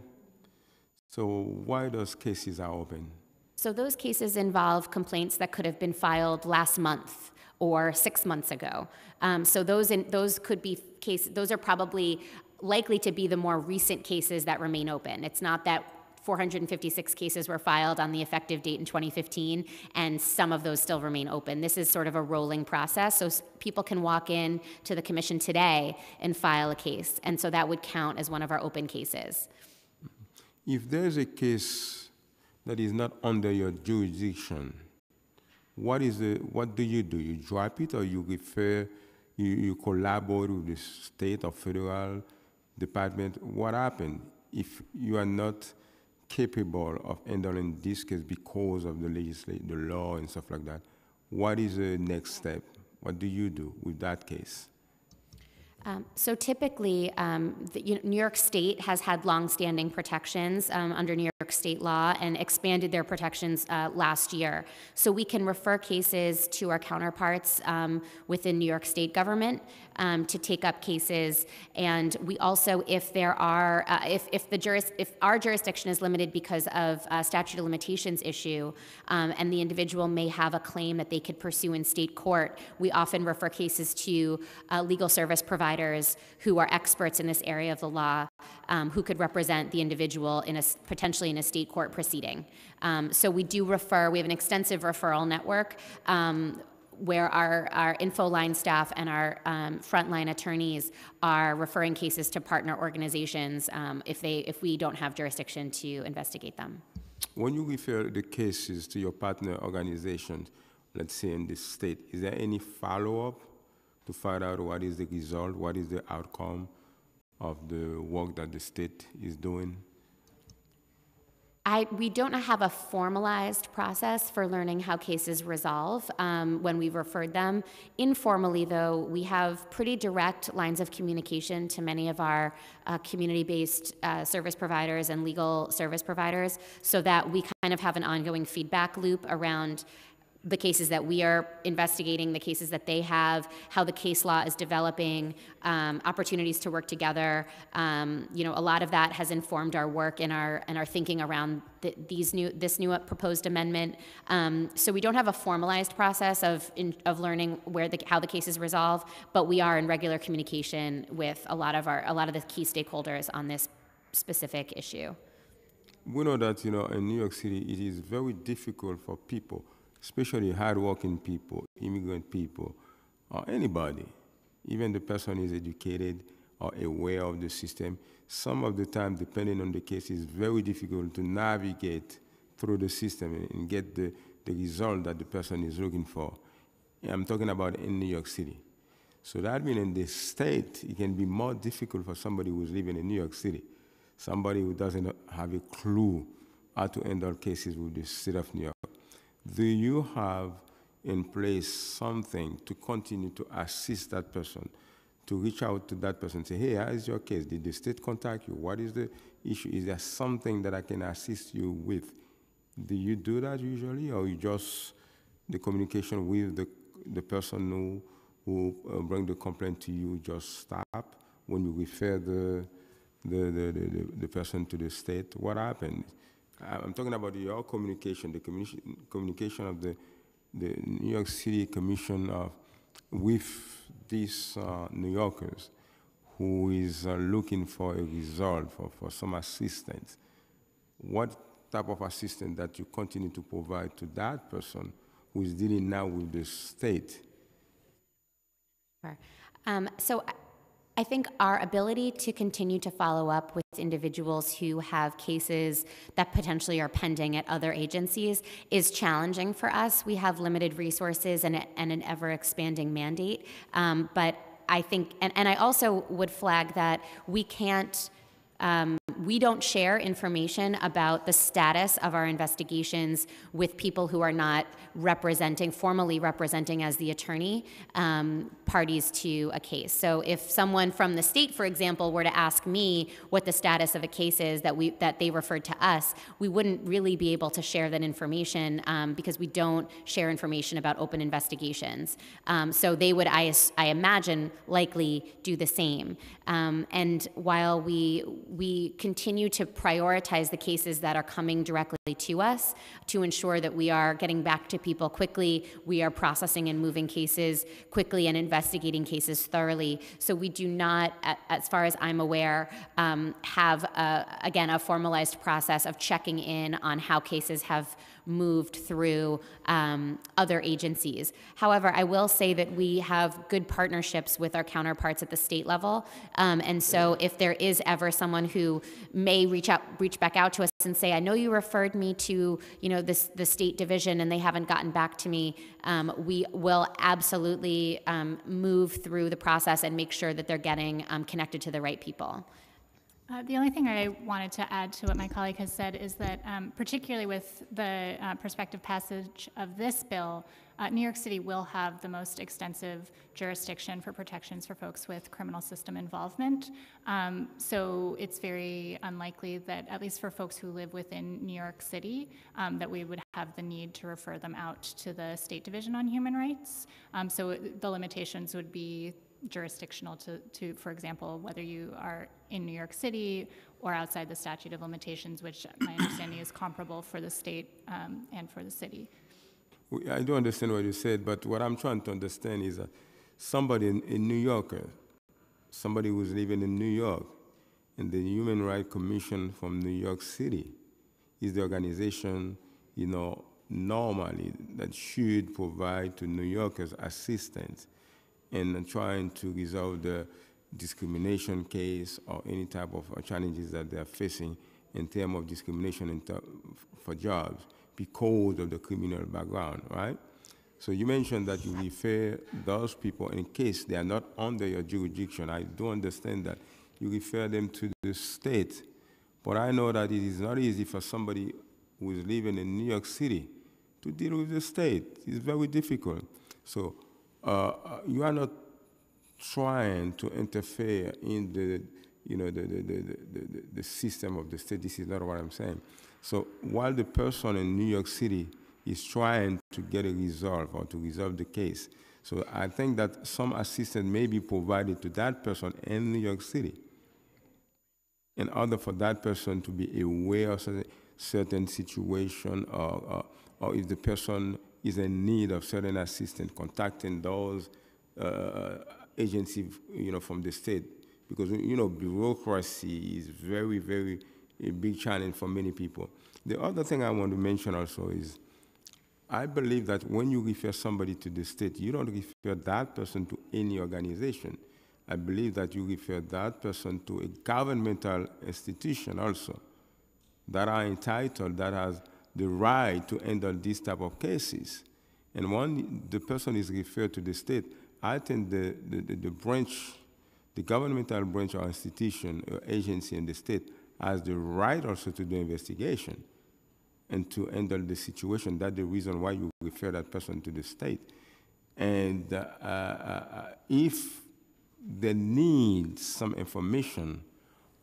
So why those cases are open? So those cases involve complaints that could have been filed last month or six months ago. Um, so those in, those could be cases. Those are probably likely to be the more recent cases that remain open. It's not that 456 cases were filed on the effective date in 2015, and some of those still remain open. This is sort of a rolling process, so people can walk in to the commission today and file a case, and so that would count as one of our open cases. If there's a case that is not under your jurisdiction, what is the, what do you do? You drop it or you refer, you, you collaborate with the state or federal department? What happened if you are not capable of handling this case because of the legislation, the law and stuff like that? What is the next step? What do you do with that case? Um, So typically, um, the- you know, New York State has had longstanding protections um, under New York State law and expanded their protections uh, last year. So we can refer cases to our counterparts um, within New York State government um, to take up cases. And we also, if there are, uh, if, if the juris, if our jurisdiction is limited because of a statute of limitations issue, um, and the individual may have a claim that they could pursue in state court, we often refer cases to uh, legal service providers who are experts in this area of the law, um, who could represent the individual in a potentially in a state court proceeding. Um, so we do refer. We have an extensive referral network. Um, where our, our info line staff and our um, frontline attorneys are referring cases to partner organizations um, if, they, if we don't have jurisdiction to investigate them. When you refer the cases to your partner organizations, let's say in the state, is there any follow-up to find out what is the result, what is the outcome of the work that the state is doing? I, we don't have a formalized process for learning how cases resolve um, when we've referred them. Informally, though, we have pretty direct lines of communication to many of our uh, community based uh, service providers and legal service providers so that we kind of have an ongoing feedback loop around the cases that we are investigating, the cases that they have, how the case law is developing, um, opportunities to work together. Um, you know, a lot of that has informed our work and our and our thinking around the, these new this new proposed amendment. Um, so we don't have a formalized process of in, of learning where the how the cases resolve, but we are in regular communication with a lot of our a lot of the key stakeholders on this specific issue. We know that, you know, in New York City, it is very difficult for people, especially hardworking people, immigrant people, or anybody, even the person is educated or aware of the system. Some of the time, depending on the case, it's very difficult to navigate through the system and- get the, the result that the person is looking for. I'm talking about in New York City. So that means in the state, it can be more difficult for somebody who's living in New York City, somebody who doesn't have a clue how to handle cases with the state of New York. Do you have in place something to continue to assist that person, to reach out to that person, say, hey, how is your case? Did the state contact you? What is the issue? Is there something that I can assist you with? Do you do that usually, or you just the communication with the, the person who, who uh, bring the complaint to you just stop when you refer the, the, the, the, the, the person to the state, what happened? I- I'm talking about your communication, the communication, communication of the, the New York City Commission of, with these uh, New Yorkers who is uh, looking for a result, for, for some assistance. What type of assistance that you continue to provide to that person who is dealing now with the state? Um, So I- think our ability to continue to follow up with individuals who have cases that potentially are pending at other agencies is challenging for us. We have limited resources and, and an ever-expanding mandate. Um, But I think, and, and I also would flag that we can't um, we don't share information about the status of our investigations with people who are not representing, formally representing as the attorney, um, parties to a case. So if someone from the state, for example, were to ask me what the status of a case is that we that they referred to us, we wouldn't really be able to share that information um, because we don't share information about open investigations. Um, so they would, I, I imagine, likely do the same. Um, and while we we continue to prioritize the cases that are coming directly to us to ensure that we are getting back to people quickly, we are processing and moving cases quickly and investigating cases thoroughly. So we do not, as far as I'm aware, um, have a, again a formalized process of checking in on how cases have moved through um, other agencies. However, I will say that we have good partnerships with our counterparts at the state level, um, and so if there is ever someone who may reach out, reach back out to us and say, "I know you referred me to, you know, this the state division, and they haven't gotten back to me," um, we will absolutely um, move through the process and make sure that they're getting um, connected to the right people. Uh, The only thing I wanted to add to what my colleague has said is that, um, particularly with the uh, prospective passage of this bill, uh, New York City will have the most extensive jurisdiction for protections for folks with criminal system involvement. Um, So it's very unlikely that, at least for folks who live within New York City, um, that we would have the need to refer them out to the State Division on Human Rights. Um, So the limitations would be jurisdictional to, to, for example, whether you are in New York City or outside the statute of limitations, which my understanding is comparable for the state um, and for the city. I do understand what you said, but what I'm trying to understand is that somebody in, in New York, uh, somebody who's living in New York, and the Human Rights Commission from New York City is the organization, you know, normally that should provide to New Yorkers assistance in trying to resolve the discrimination case or any type of challenges that they are facing in terms of discrimination for jobs because of the criminal background, right? So you mentioned that you refer those people in case they are not under your jurisdiction. I do understand that you refer them to the state, but I know that it is not easy for somebody who is living in New York City to deal with the state. It's very difficult. So uh, uh, you are not trying to interfere in the, you know, the, the, the, the, the, system of the state. This is not what I'm saying. So while the person in New York City is trying to get a resolve or to resolve the case, so I think that some assistance may be provided to that person in New York City in order for that person to be aware of certain, certain situation or, or, or if the person is in need of certain assistance, contacting those uh, agencies, you know, from the state. Because, you know, bureaucracy is very, very a big challenge for many people. The other thing I want to mention also is I believe that when you refer somebody to the state, you don't refer that person to any organization. I believe that you refer that person to a governmental institution also that are entitled, that has the right to handle these type of cases. And when the person is referred to the state, I think the, the, the, branch, the governmental branch or institution or agency in the state has the right also to do investigation and to handle the situation. That's the reason why you refer that person to the state. And uh, uh, if they need some information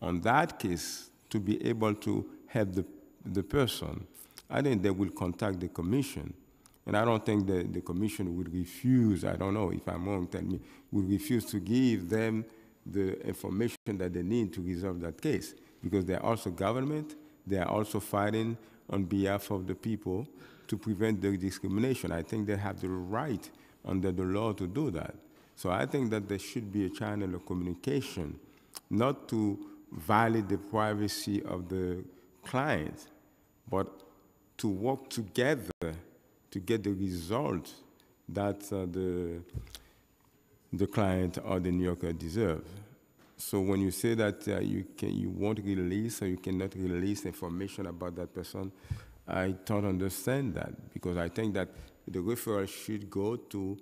on that case to be able to help the, the person, I think they will contact the commission. And I don't think the, the commission would refuse, I don't know if I'm wrong, tell me, would refuse to give them the information that they need to resolve that case because they're also government, they are also fighting on behalf of the people to prevent the discrimination. I think they have the right under the law to do that. So I think that there should be a channel of communication, not to violate the privacy of the client, but to work together to get the result that uh, the, the client or the New Yorker deserve. So when you say that uh, you, can, you won't release or you cannot release information about that person, I don't understand that because I think that the referral should go to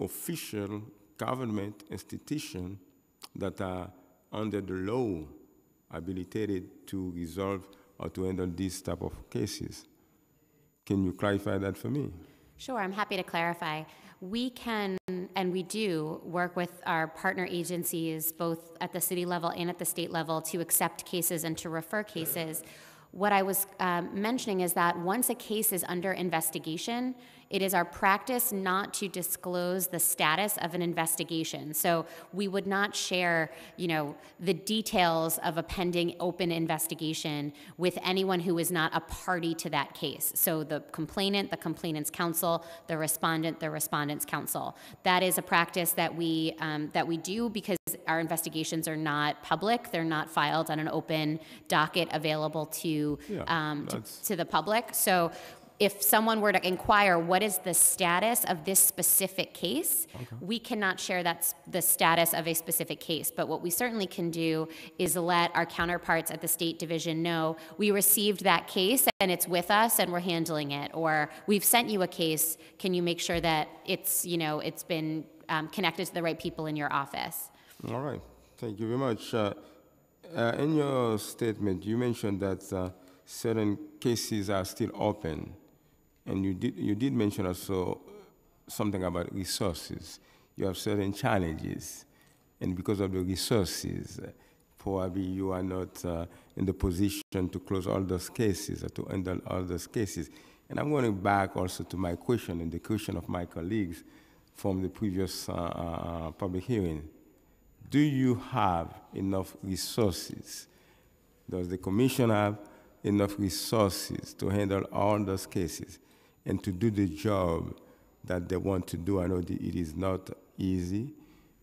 official government institutions that are under the law habilitated to resolve or to handle these type of cases. Can you clarify that for me? Sure, I'm happy to clarify. We can, and we do, work with our partner agencies, both at the city level and at the state level, to accept cases and to refer cases. What I was um, mentioning is that once a case is under investigation, it is our practice not to disclose the status of an investigation. So we would not share, you know, the details of a pending open investigation with anyone who is not a party to that case. So the complainant, the complainant's counsel, the respondent, the respondent's counsel. That is a practice that we um, that we do because our investigations are not public. They're not filed on an open docket available to Yeah, um, to, to the public. So if someone were to inquire what is the status of this specific case, we cannot share that s- the status of a specific case. But what we certainly can do is let our counterparts at the state division know we received that case and it's with us and we're handling it, or we've sent you a case. Can you make sure that it's you know it's been um, connected to the right people in your office? All right, thank you very much. Uh, uh, in your statement, you mentioned that uh, certain cases are still open, and you did you did mention also something about resources. You have certain challenges, and because of the resources, probably you are not uh, in the position to close all those cases or to handle all those cases. And I'm going back also to my question and the question of my colleagues from the previous uh, uh, public hearing. Do you have enough resources? Does the commission have enough resources to handle all those cases and to do the job that they want to do? I know that it is not easy,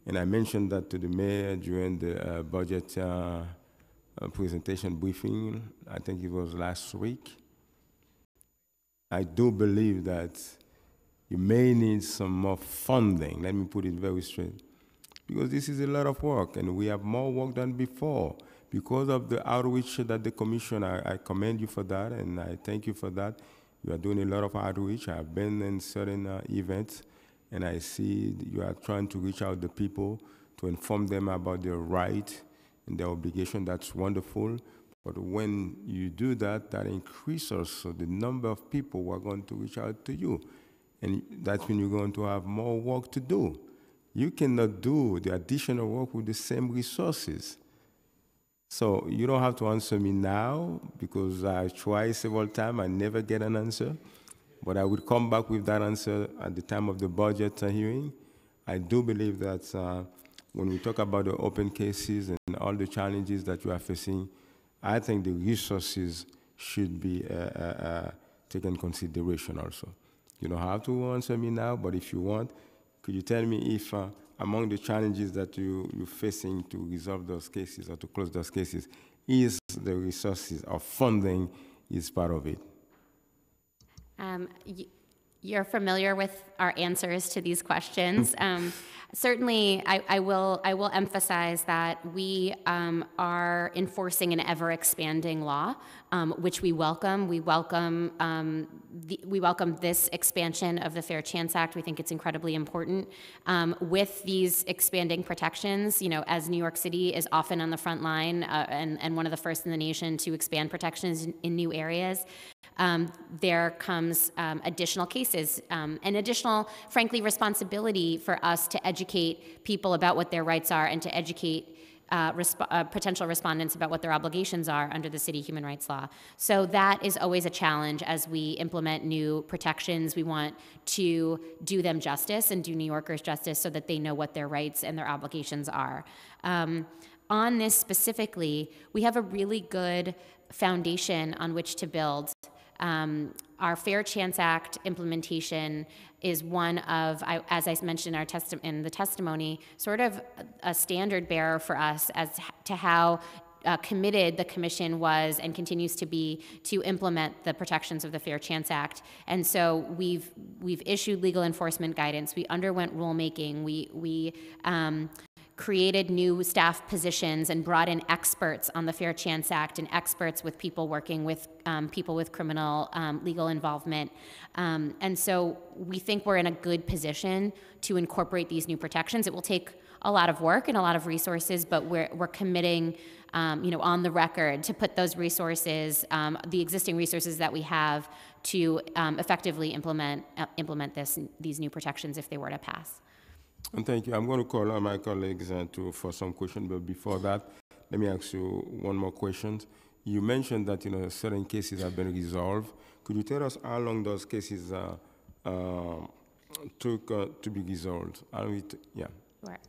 and I mentioned that to the mayor during the uh, budget uh, uh, presentation briefing. I think it was last week. I do believe that you may need some more funding. Let me put it very straight because this is a lot of work and we have more work than before. Because of the outreach that the commission, I, I commend you for that and I thank you for that. You are doing a lot of outreach. I've been in certain uh, events and I see you are trying to reach out to people to inform them about their right and their obligation. That's wonderful. But when you do that, that increases the number of people who are going to reach out to you. And that's when you're going to have more work to do. You cannot do the additional work with the same resources. So you don't have to answer me now because I tried several times, I never get an answer. But I will come back with that answer at the time of the budget hearing. I do believe that uh, when we talk about the open cases and all the challenges that you are facing, I think the resources should be uh, uh, uh, taken consideration also. You don't have to answer me now, but if you want, could you tell me if uh, among the challenges that you, you're facing to resolve those cases or to close those cases, is the resources or funding is part of it? Um, You're familiar with our answers to these questions. Um, Certainly, I I will, I will emphasize that we um, are enforcing an ever-expanding law, um, which we welcome. We welcome, um, the- we welcome this expansion of the Fair Chance Act. We think it's incredibly important. Um, With these expanding protections, you know, as New York City is often on the front line uh, and and one of the first in the nation to expand protections in- in new areas, um, there comes um, additional cases um, and additional, frankly, responsibility for us to educate people about what their rights are and to educate uh, resp- uh, potential respondents about what their obligations are under the city human rights law. So that is always a challenge as we implement new protections. We want to do them justice and do New Yorkers justice so that they know what their rights and their obligations are. Um, on this specifically, we have a really good foundation on which to build. Um, our Fair Chance Act implementation is one of, I, as I mentioned in, our testi- in the testimony, sort of a, standard bearer for us as to how uh, committed the commission was and continues to be to implement the protections of the Fair Chance Act. And so we've we've issued legal enforcement guidance. We underwent rulemaking. We we um, created new staff positions and brought in experts on the Fair Chance Act and experts with people working with um, people with criminal um, legal involvement. Um, and so we think we're in a good position to incorporate these new protections. It will take a lot of work and a lot of resources, but we're, we're committing, um, you know, on the record to put those resources, um, the existing resources that we have, to um, effectively implement uh, implement this these new protections if they were to pass. And thank you. I'm going to call on my colleagues uh, to, for some questions, but before that, let me ask you one more question. You mentioned that you know certain cases have been resolved. Could you tell us how long those cases uh, uh, took to be resolved? How it, yeah.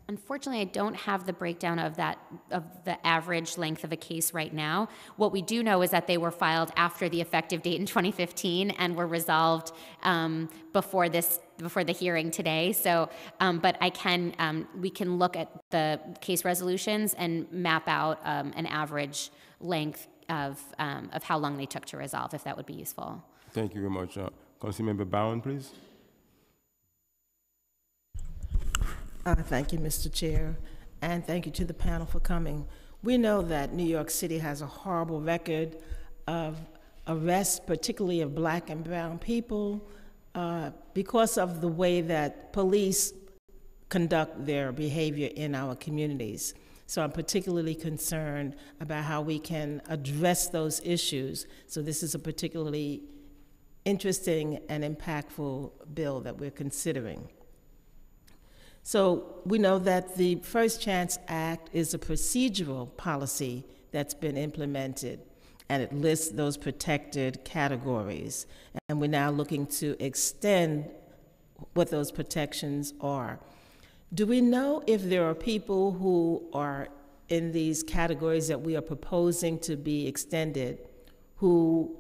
Unfortunately, I don't have the breakdown of that of the average length of a case right now. What we do know is that they were filed after the effective date in 2015 and were resolved um, before this before the hearing today. So, um, but I can um, we can look at the case resolutions and map out um, an average length of um, of how long they took to resolve, if that would be useful. Thank you very much. Uh, Councilmember Barron, please. Uh, Thank you, Mr. Chair, and thank you to the panel for coming. We know that New York City has a horrible record of arrests, particularly of black and brown people, uh, because of the way that police conduct their behavior in our communities. So I'm particularly concerned about how we can address those issues. So this is a particularly interesting and impactful bill that we're considering. So we know that the First Chance Act is a procedural policy that's been implemented, and it lists those protected categories. And we're now looking to extend what those protections are. Do we know if there are people who are in these categories that we are proposing to be extended who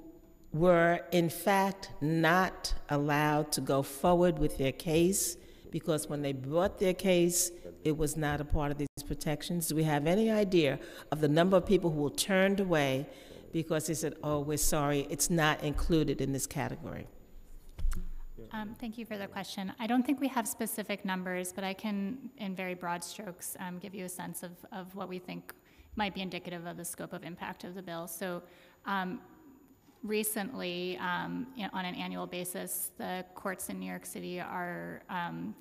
were in fact not allowed to go forward with their case because when they brought their case, it was not a part of these protections. Do we have any idea of the number of people who were turned away because they said, oh, we're sorry, it's not included in this category? Um, Thank you for the question. I don't think we have specific numbers, but I can, in very broad strokes, um, give you a sense of, of what we think might be indicative of the scope of impact of the bill. So um, recently, um, on an annual basis, the courts in New York City are um,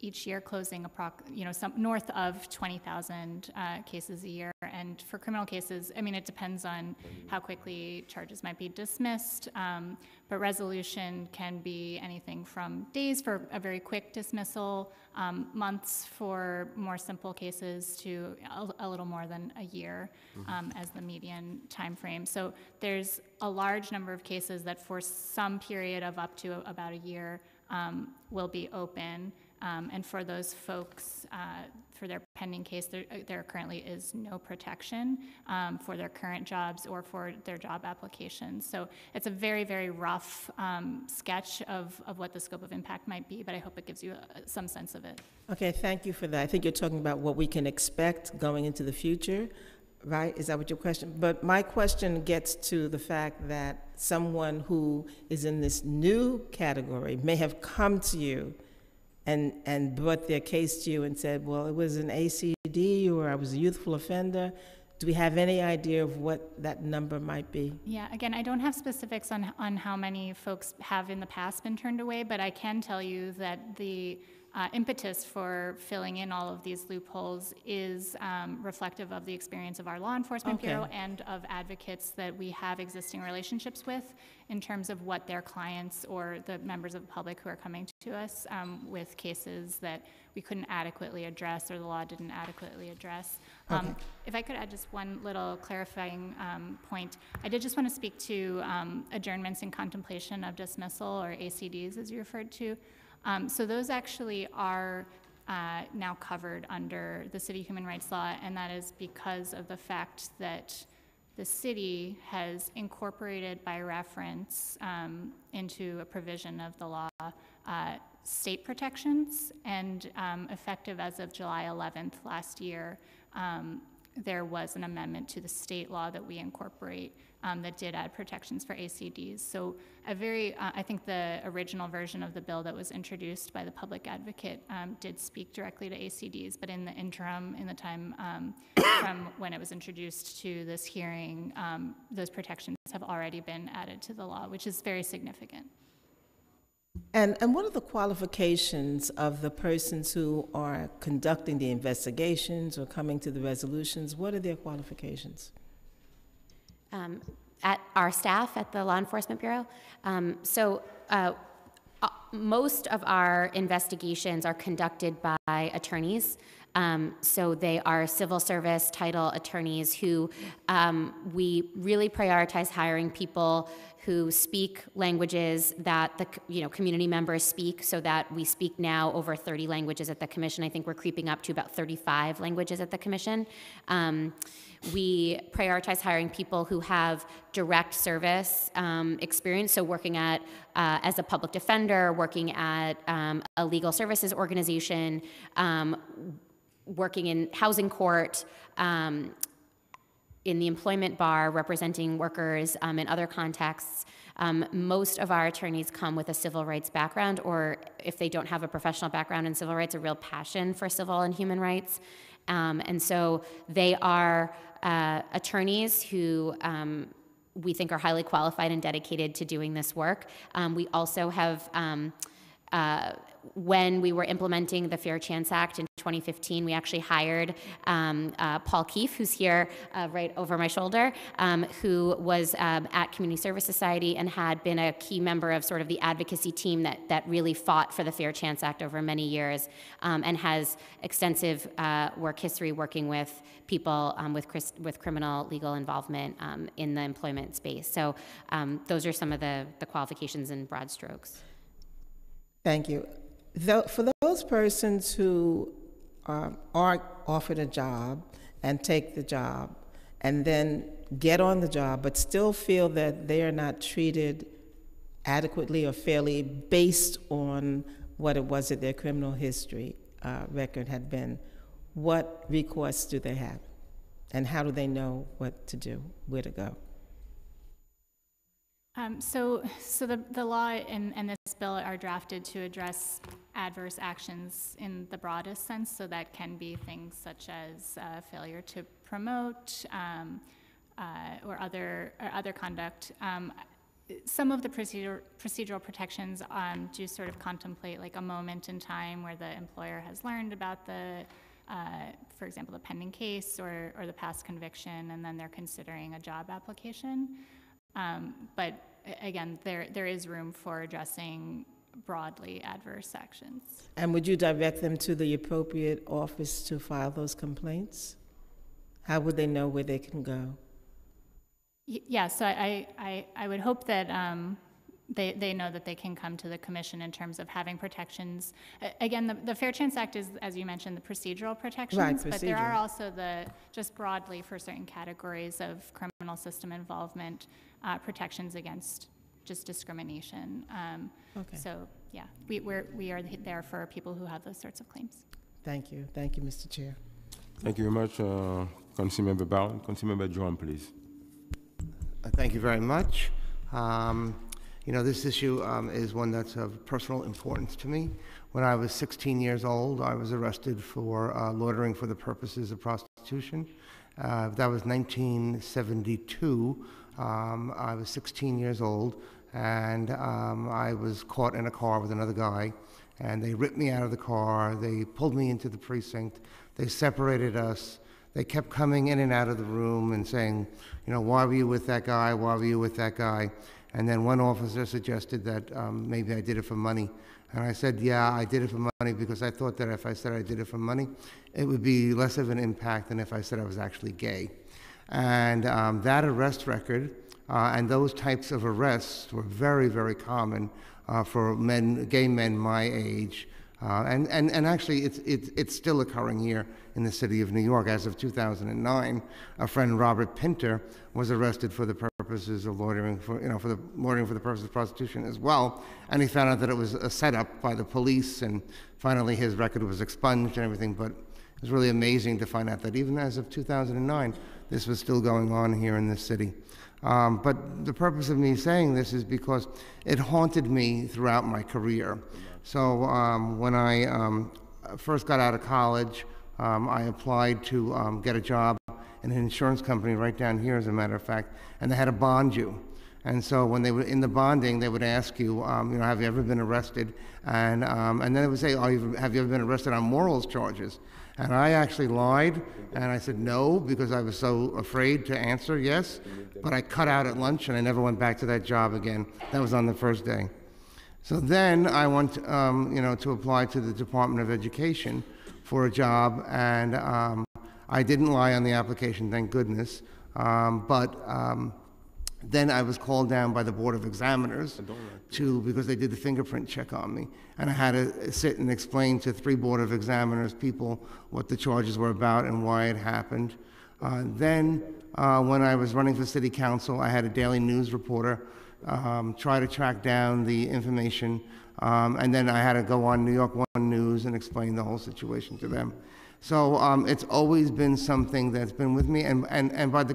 each year closing you know, some north of 20,000 uh, cases a year. And for criminal cases, I mean, it depends on how quickly charges might be dismissed. Um, but resolution can be anything from days for a very quick dismissal, um, months for more simple cases, to a, a little more than a year um, as the median time frame. So there's a large number of cases that, for some period of up to about a year, um, will be open. Um, and for those folks, uh, for their pending case, there, uh, there currently is no protection um, for their current jobs or for their job applications. So it's a very, very rough um, sketch of, of what the scope of impact might be, but I hope it gives you a, some sense of it. Okay, thank you for that. I think you're talking about what we can expect going into the future, right? Is that what your question? But my question gets to the fact that someone who is in this new category may have come to you and, and brought their case to you and said, well, it was an ACD or I was a youthful offender. Do we have any idea of what that number might be? Yeah, again, I don't have specifics on, on how many folks have in the past been turned away, but I can tell you that the uh, impetus for filling in all of these loopholes is um, reflective of the experience of our law enforcement Okay. bureau and of advocates that we have existing relationships with in terms of what their clients or the members of the public who are coming to us um, with cases that we couldn't adequately address or the law didn't adequately address. Um, If I could add just one little clarifying um, point, I did just want to speak to um, adjournments in contemplation of dismissal, or ACDs as you referred to. Um, So those actually are uh, now covered under the city human rights law, and that is because of the fact that the city has incorporated by reference um, into a provision of the law uh, state protections, and um, effective as of July 11th last year, um, there was an amendment to the state law that we incorporate um, that did add protections for ACDs. So a very, uh, I think the original version of the bill that was introduced by the public advocate um, did speak directly to ACDs, but in the interim, in the time um, from when it was introduced to this hearing, um, those protections have already been added to the law, which is very significant. And, and what are the qualifications of the persons who are conducting the investigations or coming to the resolutions? What are their qualifications? Um, at our staff at the Law Enforcement Bureau. Um, so, uh, uh, most of our investigations are conducted by attorneys. Um, so they are civil service title attorneys who um, we really prioritize hiring people who speak languages that the you know community members speak so that we speak now over 30 languages at the commission. I think we're creeping up to about 35 languages at the commission. Um, we prioritize hiring people who have direct service um, experience so working at uh, as a public defender working at um, a legal services organization um, working in housing court um, in the employment bar representing workers um, in other contexts. Um, most of our attorneys come with a civil rights background, or if they don't have a professional background in civil rights, a real passion for civil and human rights. Um, and so they are uh, attorneys who um, we think are highly qualified and dedicated to doing this work. Um, we also have um, when we were implementing the Fair Chance Act in 2015, we actually hired um, uh, Paul Keefe, who's here uh, right over my shoulder, um, who was um, at Community Service Society and had been a key member of sort of the advocacy team that, that really fought for the Fair Chance Act over many years um, and has extensive uh, work history working with people um, with, with criminal legal involvement um, in the employment space. So those are some of the, the qualifications in broad strokes. Thank you. For those persons who um, aren't offered a job and take the job and then get on the job but still feel that they are not treated adequately or fairly based on what it was that their criminal history uh, record had been, what recourse do they have? And how do they know what to do, where to go? Um, so, so the, the law and, and this bill are drafted to address adverse actions in the broadest sense. So that can be things such as uh, failure to promote um, uh, or other or other conduct. Um, some of the procedure, procedural protections um, do sort of contemplate like a moment in time where the employer has learned about the, uh, for example, the pending case or, or the past conviction, and then they're considering a job application. Um, but again, there, there is room for addressing broadly adverse actions. And would you direct them to the appropriate office to file those complaints? How would they know where they can go? Y- Yeah, so I, I, I would hope that um, they, they know that they can come to the commission in terms of having protections. A- Again, the, the Fair Chance Act is, as you mentioned, the procedural protections. right, But there are also the, just broadly for certain categories of criminal system involvement, uh, protections against just discrimination. Um, Okay. So, yeah, we, we're, we are there for people who have those sorts of claims. Thank you. Thank you, Mr. Chair. Thank you very much, uh, Councilmember Barron. Councilmember Dromm, please. Uh, Thank you very much. Um, You know, this issue um, is one that's of personal importance to me. When I was 16 years old, I was arrested for uh, loitering for the purposes of prostitution. Uh, That was 1972. Um, I was 16 years old, and um, I was caught in a car with another guy, and they ripped me out of the car. They pulled me into the precinct. They separated us. They kept coming in and out of the room and saying, you know, why were you with that guy? Why were you with that guy? And then one officer suggested that um, maybe I did it for money. And I said, yeah, I did it for money because I thought that if I said I did it for money, it would be less of an impact than if I said I was actually gay. And um, that arrest record uh, and those types of arrests were very, very common uh, for men, gay men my age. Uh, and, and, and actually, it's, it's, it's still occurring here in the city of New York. As of 2009, a friend, Robert Pinter, was arrested for the purposes of loitering for, you know, for the loitering for the purpose of prostitution as well. And he found out that it was a setup by the police, and finally his record was expunged and everything. But it was really amazing to find out that even as of 2009, this was still going on here in this city. Um, but the purpose of me saying this is because it haunted me throughout my career. So um, when I um, first got out of college, um, I applied to um, get a job in an insurance company right down here, as a matter of fact, and they had to bond you. And so when they were in the bonding, they would ask you, um, you know, have you ever been arrested? And, um, and then they would say, oh, have you ever been arrested on morals charges? And I actually lied, and I said no because I was so afraid to answer yes. But I cut out at lunch, and I never went back to that job again. That was on the first day. So then I went, um, you know, to apply to the Department of Education for a job, and um, I didn't lie on the application, thank goodness. Um, but um, then I was called down by the Board of Examiners to, because they did the fingerprint check on me. And I had to sit and explain to three Board of Examiners people what the charges were about and why it happened. Uh, then, uh, when I was running for City Council, I had a daily news reporter um, try to track down the information. Um, and then I had to go on New York One News and explain the whole situation to them. So um, it's always been something that's been with me. And, and, and by, the,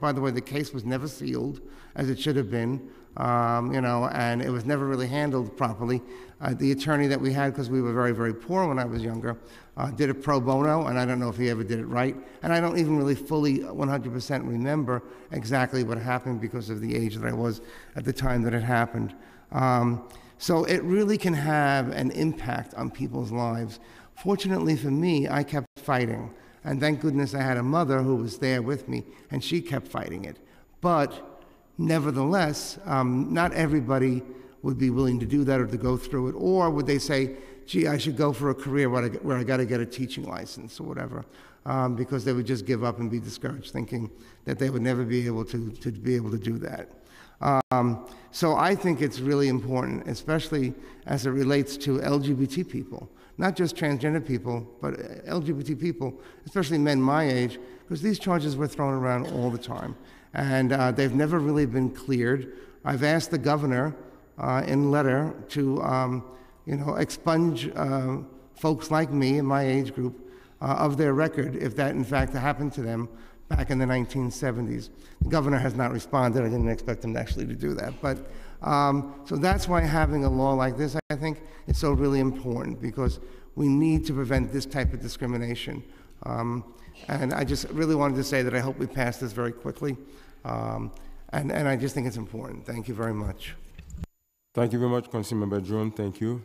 by the way, the case was never sealed as it should have been, um, you know, and it was never really handled properly. Uh, the attorney that we had, because we were very, very poor when I was younger, uh, did it pro bono, and I don't know if he ever did it right. And I don't even really fully 100% remember exactly what happened because of the age that I was at the time that it happened. Um, so it really can have an impact on people's lives. Fortunately for me, I kept fighting. And thank goodness I had a mother who was there with me, and she kept fighting it. But nevertheless, um, not everybody would be willing to do that or to go through it. Or would they say, gee, I should go for a career where I, I got to get a teaching license or whatever, um, because they would just give up and be discouraged, thinking that they would never be able to, to be able to do that. Um, so I think it's really important, especially as it relates to LGBT people not just transgender people, but LGBT people, especially men my age, because these charges were thrown around all the time. And uh, they've never really been cleared. I've asked the governor uh, in letter to, um, you know, expunge uh, folks like me in my age group uh, of their record if that in fact happened to them back in the 1970s. The governor has not responded. I didn't expect him actually to do that. But um, so that's why having a law like this, I think, is so really important because we need to prevent this type of discrimination. Um, and I just really wanted to say that I hope we pass this very quickly. Um, and, and I just think it's important. Thank you very much. Thank you very much, Councilmember Dromm. Thank you.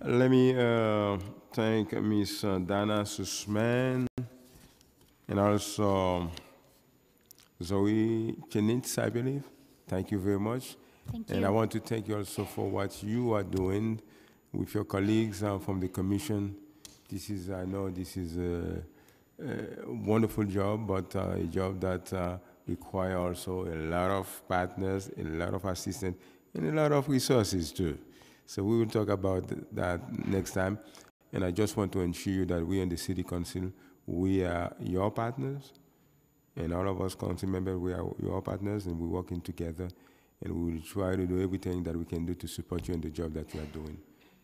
Let me uh, thank Ms. Dana Sussman and also Zoe Chenitz, I believe. Thank you very much. Thank And. I want to thank you also for what you are doing with your colleagues uh, from the commission. This is, I know this is a, a wonderful job, but uh, a job that uh, require also a lot of partners, a lot of assistance, and a lot of resources too. So we will talk about that next time. And I just want to ensure you that we in the city council, we are your partners, and all of us council members, we are your partners, and we're working together, and we will try to do everything that we can do to support you in the job that you are doing.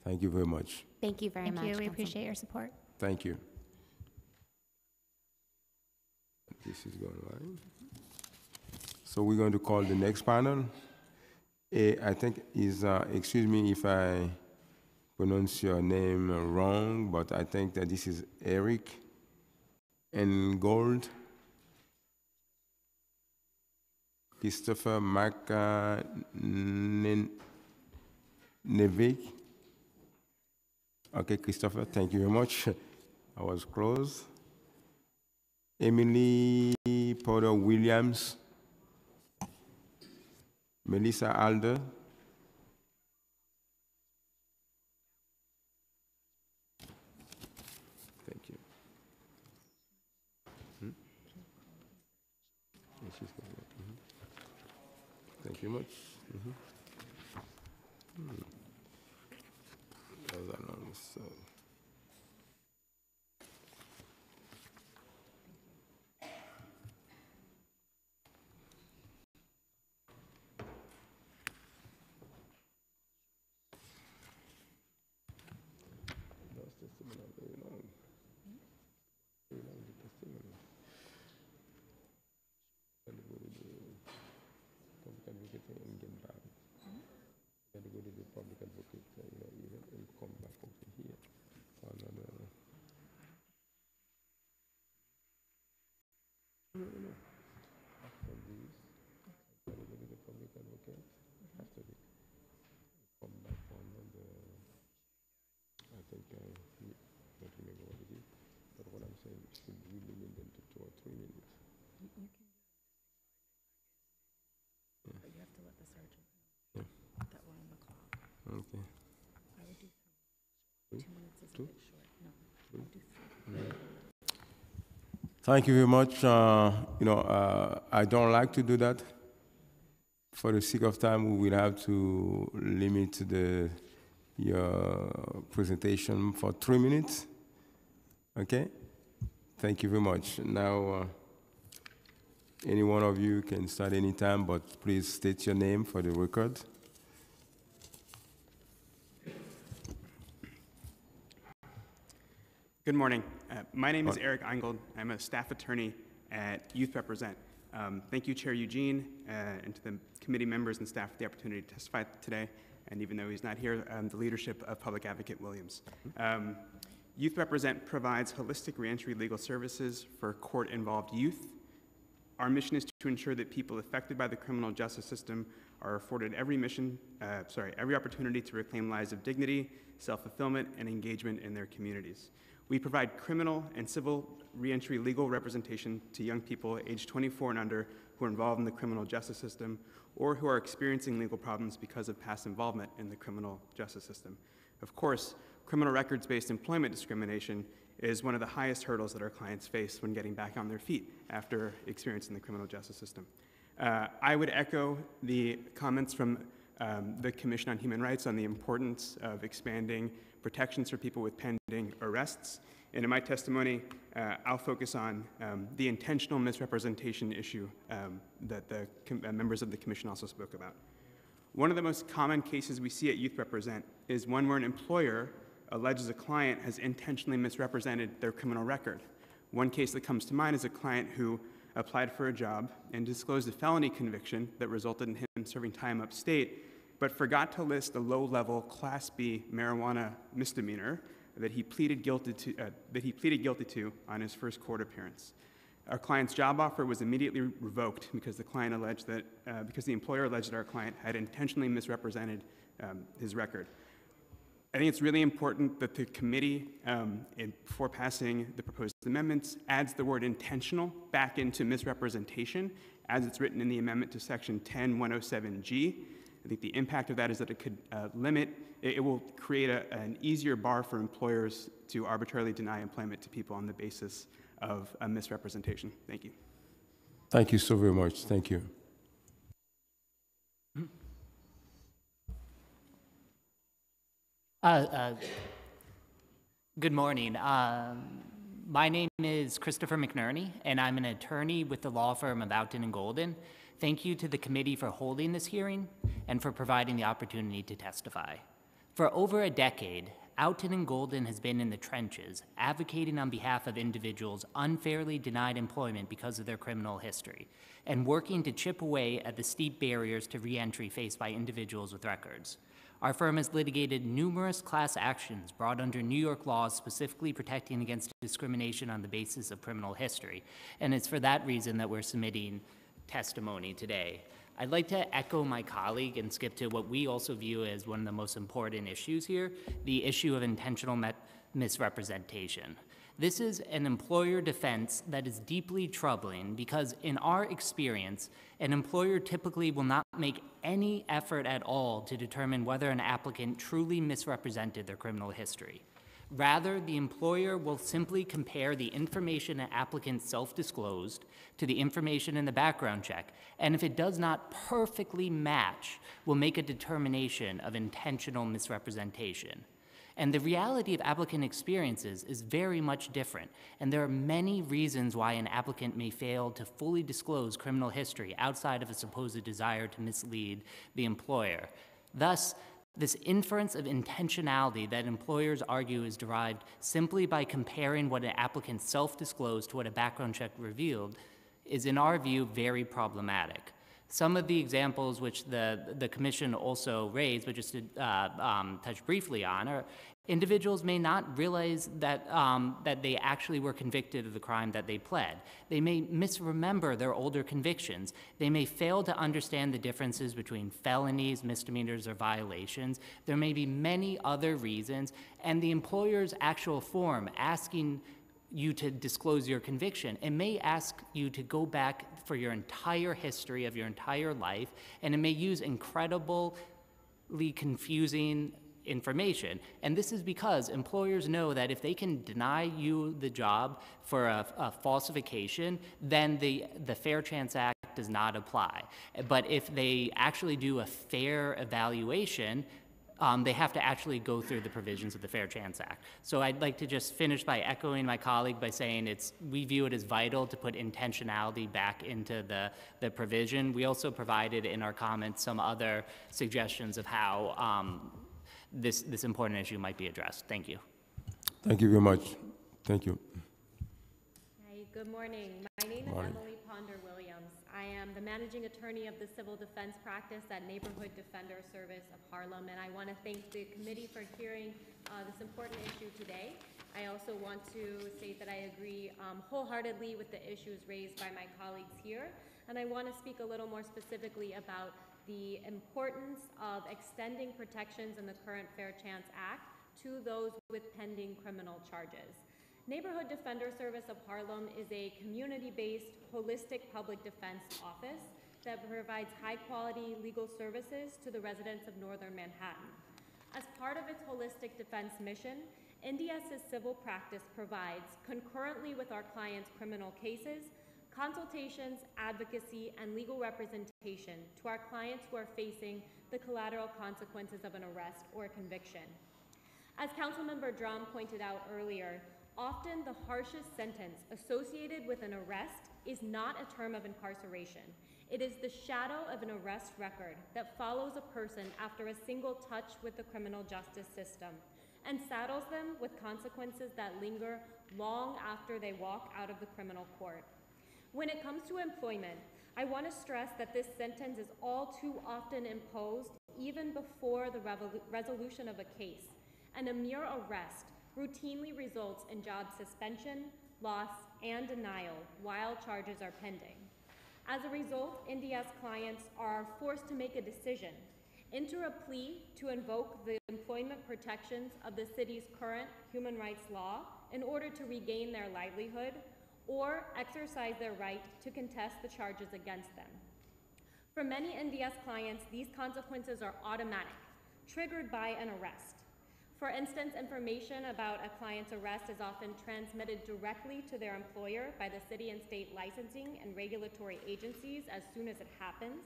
Thank you very much. Thank you very Thank much. you. We Council- appreciate your support. Thank you. This is going right. So we're going to call the next panel. Eh, I think is, uh, excuse me if I pronounce your name wrong, but I think that this is Eric Eingold. Christopher McNevick. Okay, Christopher, thank you very much. I was close. Emily Porter Williams. Melissa Alder. Thank you. Hmm? Yeah, she's got it. Mhm. Much. Mhm. Hmm. Those are not so. Those testimony are very long. Very long, the testimony. Gotta go to the public advocate and get back. Gotta go to the public advocate, uh, you know, even and come back over here for another. No, no, no. After this, to the public advocate, after the, come back another. I think, you- I don't remember what it is, but what I'm saying, should we limit them to two or three minutes? But you have to let the sergeant Yeah. that we're on the clock. Okay. I would do Two? two minutes is a bit short. No, I would do three. Thank you very much. Uh, you know, uh, I don't like to do that. For the sake of time, we will have to limit the your presentation for three minutes. Okay. Thank you very much. Now, uh, any one of you can start any time, but please state your name for the record. Good morning. Uh, My name is Eric Eingold. I'm a staff attorney at Youth Represent. Um, Thank you, Chair Eugene, uh, and to the committee members and staff for the opportunity to testify today, and even though he's not here, um, the leadership of Public Advocate Williams. Um, Youth Represent provides holistic reentry legal services for court-involved youth. Our mission is to ensure that people affected by the criminal justice system are afforded every mission, uh, sorry, every opportunity to reclaim lives of dignity, self-fulfillment, and engagement in their communities. We provide criminal and civil reentry legal representation to young people aged 24 and under who are involved in the criminal justice system or who are experiencing legal problems because of past involvement in the criminal justice system. Of course, criminal records-based employment discrimination is one of the highest hurdles that our clients face when getting back on their feet after experiencing the criminal justice system. Uh, I would echo the comments from um, the Commission on Human Rights on the importance of expanding protections for people with pending arrests. And in my testimony, uh, I'll focus on um, the intentional misrepresentation issue um, that the uh, members of the Commission also spoke about. One of the most common cases we see at Youth Represent is one where an employer alleges a client has intentionally misrepresented their criminal record. One case that comes to mind is a client who applied for a job and disclosed a felony conviction that resulted in him serving time upstate, but forgot to list the low-level Class B marijuana misdemeanor that he pleaded guilty to, uh, that he pleaded guilty to on his first court appearance. Our client's job offer was immediately revoked because the client alleged that, uh, because the employer alleged that our client had intentionally misrepresented um, his record. I think it's really important that the committee, um, in, before passing the proposed amendments, adds the word intentional back into misrepresentation as it's written in the amendment to section 10107G. I think the impact of that is that it could uh, limit, it, it will create a, an easier bar for employers to arbitrarily deny employment to people on the basis of a misrepresentation. Thank you. Thank you so very much. Thank you. Uh, uh, Good morning. Um, My name is Christopher McNerney, and I'm an attorney with the law firm of Outten and Golden. Thank you to the committee for holding this hearing and for providing the opportunity to testify. For over a decade, Outten and Golden has been in the trenches, advocating on behalf of individuals unfairly denied employment because of their criminal history, and working to chip away at the steep barriers to reentry faced by individuals with records. Our firm has litigated numerous class actions brought under New York laws specifically protecting against discrimination on the basis of criminal history, and it's for that reason that we're submitting testimony today. I'd like to echo my colleague and skip to what we also view as one of the most important issues here the issue of intentional misrepresentation. This is an employer defense that is deeply troubling because, in our experience, an employer typically will not make any effort at all to determine whether an applicant truly misrepresented their criminal history. Rather, the employer will simply compare the information an applicant self disclosed to the information in the background check, and if it does not perfectly match, will make a determination of intentional misrepresentation. And the reality of applicant experiences is very much different, and there are many reasons why an applicant may fail to fully disclose criminal history outside of a supposed desire to mislead the employer. Thus, this inference of intentionality that employers argue is derived simply by comparing what an applicant self disclosed to what a background check revealed is, in our view, very problematic. Some of the examples which the, the Commission also raised, but just to uh, um, touch briefly on, are Individuals may not realize that, um, that they actually were convicted of the crime that they pled. They may misremember their older convictions. They may fail to understand the differences between felonies, misdemeanors, or violations. There may be many other reasons, and the employer's actual form asking you to disclose your conviction. It may ask you to go back for your entire history of your entire life, and it may use incredibly confusing information. And this is because employers know that if they can deny you the job for a, a, falsification, then the, the Fair Chance Act does not apply. But if they actually do a fair evaluation, um, they have to actually go through the provisions of the Fair Chance Act. So I'd like to just finish by echoing my colleague by saying it's we view it as vital to put intentionality back into the, the provision. We also provided in our comments some other suggestions of how um, this, this important issue might be addressed. Thank you. Thank you very much. Thank you. Hi, good morning. My name Morning. is Emily Ponder Williams. I am the managing attorney of the civil defense practice at Neighborhood Defender Service of Harlem, and I want to thank the committee for hearing uh, this important issue today. I also want to state that I agree um, wholeheartedly with the issues raised by my colleagues here, and I want to speak a little more specifically about the importance of extending protections in the current Fair Chance Act to those with pending criminal charges. Neighborhood Defender Service of Harlem is a community-based, holistic public defense office that provides high-quality legal services to the residents of northern Manhattan. As part of its holistic defense mission, NDS's civil practice provides, concurrently with our clients' criminal cases, consultations, advocacy, and legal representation to our clients who are facing the collateral consequences of an arrest or conviction. As Councilmember Dromm pointed out earlier, often the harshest sentence associated with an arrest is not a term of incarceration. It is the shadow of an arrest record that follows a person after a single touch with the criminal justice system and saddles them with consequences that linger long after they walk out of the criminal court. When it comes to employment, I want to stress that this sentence is all too often imposed even before the resolution of a case, and a mere arrest routinely results in job suspension, loss, and denial while charges are pending. As a result, NDS clients are forced to make a decision enter a plea to invoke the employment protections of the city's current human rights law in order to regain their livelihood or exercise their right to contest the charges against them. For many NDS clients, these consequences are automatic, triggered by an arrest. For instance, information about a client's arrest is often transmitted directly to their employer by the city and state licensing and regulatory agencies as soon as it happens.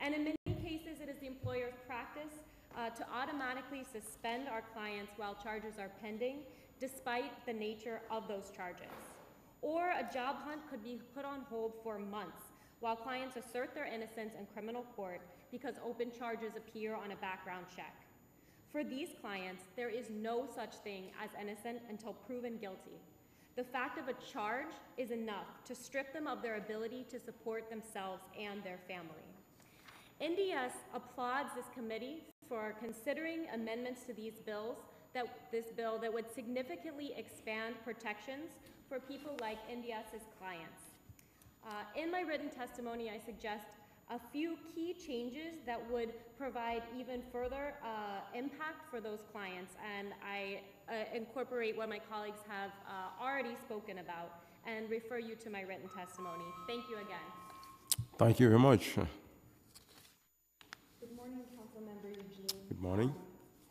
And in many cases, it is the employer's practice uh, to automatically suspend our clients while charges are pending, despite the nature of those charges. Or a job hunt could be put on hold for months while clients assert their innocence in criminal court because open charges appear on a background check. For these clients, there is no such thing as innocent until proven guilty. The fact of a charge is enough to strip them of their ability to support themselves and their family. NDS applauds this committee for considering amendments to these bills that this bill that would significantly expand protections for people like NDS's clients. Uh, in my written testimony, I suggest a few key changes that would provide even further uh, impact for those clients. And I uh, incorporate what my colleagues have uh, already spoken about and refer you to my written testimony. Thank you again. Thank you very much. Good morning, Council Member Eugene. Good morning.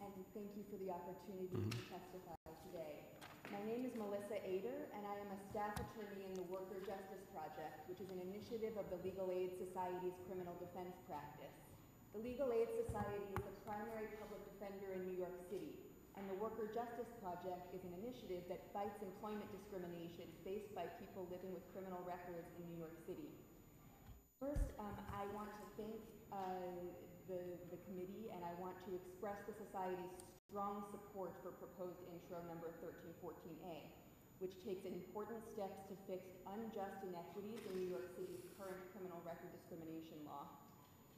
Um, And thank you for the opportunity to testify today. My name is Melissa Ader, and I am a staff attorney in the Worker Justice Project, which is an initiative of the Legal Aid Society's criminal defense practice. The Legal Aid Society is the primary public defender in New York City, and the Worker Justice Project is an initiative that fights employment discrimination faced by people living with criminal records in New York City. First, um, I want to thank uh, the, the committee and I want to express the Society's strong support for proposed intro number 1314A, which takes important steps to fix unjust inequities in New York City's current criminal record discrimination law.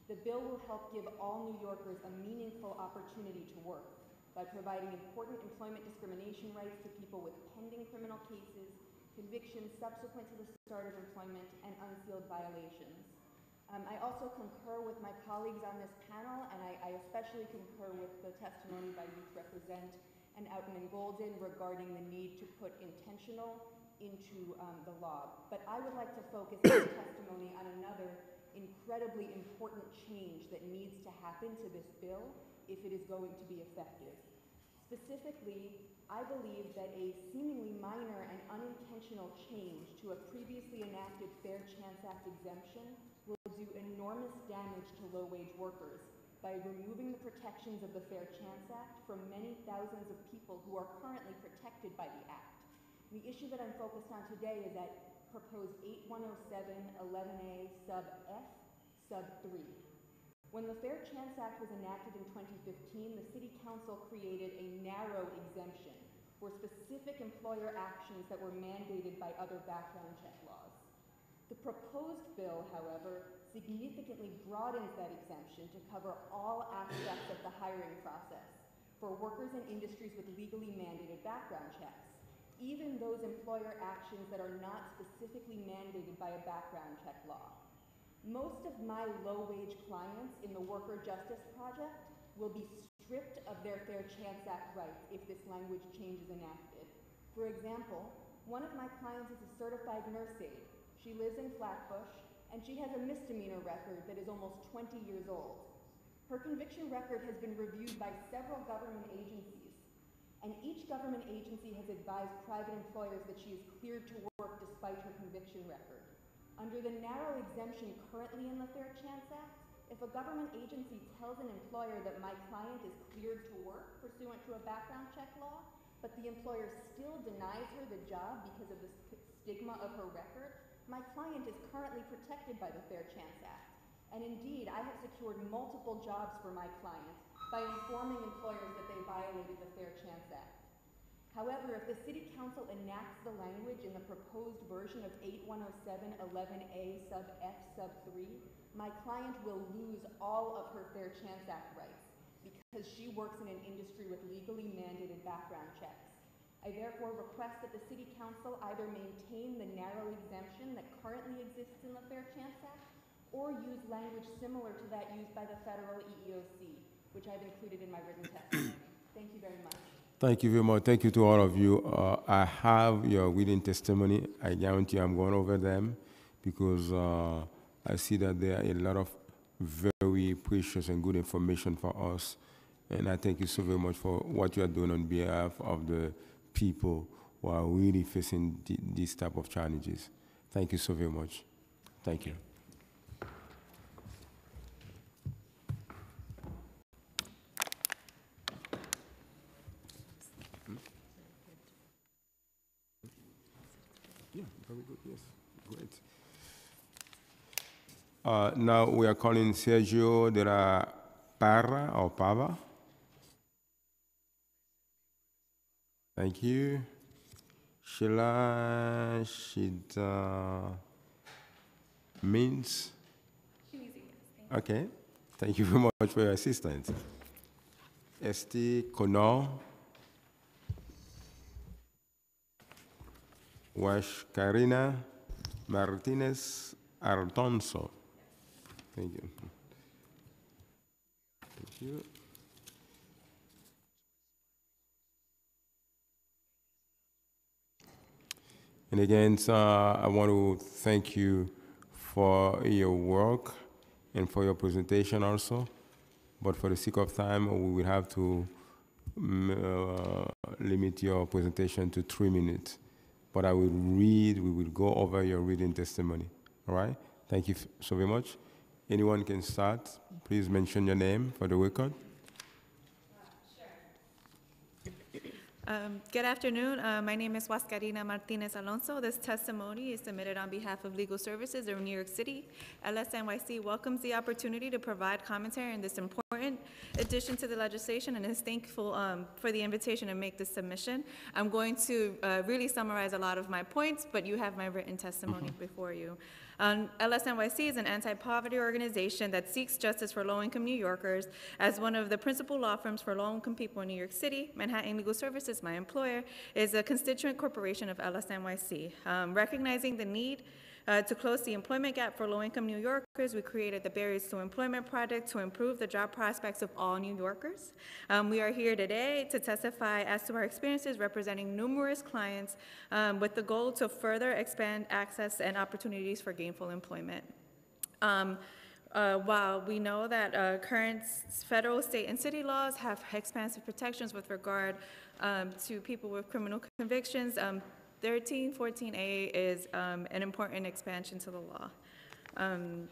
The bill will help give all New Yorkers a meaningful opportunity to work by providing important employment discrimination rights to people with pending criminal cases, convictions subsequent to the start of employment, and unsealed violations. Um, I also concur with my colleagues on this panel, and I, I especially concur with the testimony by Youth Represent and Outten and Golden regarding the need to put intentional into um, the law. But I would like to focus my testimony on another incredibly important change that needs to happen to this bill if it is going to be effective. Specifically, I believe that a seemingly minor and unintentional change to a previously enacted Fair Chance Act exemption do enormous damage to low-wage workers by removing the protections of the Fair Chance Act from many thousands of people who are currently protected by the Act. The issue that I'm focused on today is that proposed 8107-11A sub F sub 3. When the Fair Chance Act was enacted in 2015, the City Council created a narrow exemption for specific employer actions that were mandated by other background check laws. The proposed bill, however, significantly broadens that exemption to cover all aspects of the hiring process for workers in industries with legally mandated background checks, even those employer actions that are not specifically mandated by a background check law. Most of my low-wage clients in the Worker Justice Project will be stripped of their Fair Chance Act rights if this language change is enacted. For example, one of my clients is a certified nurse aide. She lives in Flatbush, and she has a misdemeanor record that is almost 20 years old. Her conviction record has been reviewed by several government agencies, and each government agency has advised private employers that she is cleared to work despite her conviction record. Under the narrow exemption currently in the Fair Chance Act, if a government agency tells an employer that my client is cleared to work pursuant to a background check law, but the employer still denies her the job because of the stigma of her record, my client is currently protected by the Fair Chance Act. And indeed, I have secured multiple jobs for my clients by informing employers that they violated the Fair Chance Act. However, if the City Council enacts the language in the proposed version of 8107-11A sub F sub 3, my client will lose all of her Fair Chance Act rights because she works in an industry with legally mandated background checks. I therefore request that the City Council either maintain the narrow exemption that currently exists in the Fair Chance Act or use language similar to that used by the federal EEOC, which I've included in my written testimony. Thank you very much. Thank you very much. Thank you to all of you. Uh, I have your written testimony. I guarantee I'm going over them because uh, I see that there are a lot of very precious and good information for us. And I thank you so very much for what you are doing on behalf of the people who are really facing th- these type of challenges. Thank you so very much. Thank you. Yeah, very good, yes, great. Uh, now we are calling Sergio de la Parra or Pava. Thank you. Sheila Shida Means. Okay, thank you very much for your assistance. Esti Conor. Wash Karina Martinez Ardonso. Thank you. Thank you. And again, I want to thank you for your work and for your presentation also. But for the sake of time, we will have to mm, uh, limit your presentation to three minutes. But I will read, we will go over your reading testimony. All right? Thank you so very much. Anyone can start. Please mention your name for the record. Um, Good afternoon. Uh, My name is Huascarina Martinez Alonso. This testimony is submitted on behalf of Legal Services of New York City. LSNYC welcomes the opportunity to provide commentary on this important addition to the legislation and is thankful um, for the invitation to make this submission. I'm going to uh, really summarize a lot of my points, but you have my written testimony before you. Um, LSNYC is an anti-poverty organization that seeks justice for low-income New Yorkers. As one of the principal law firms for low-income people in New York City, Manhattan Legal Services, my employer, is a constituent corporation of LSNYC. Um, recognizing the need uh, to close the employment gap for low-income New Yorkers, we created the Barriers to Employment Project to improve the job prospects of all New Yorkers. Um, we are here today to testify as to our experiences representing numerous clients um, with the goal to further expand access and opportunities for gainful employment. Um, uh, while we know that uh, current federal, state, and city laws have expansive protections with regard um, to people with criminal convictions, um, 1314A is um, an important expansion to the law. Um,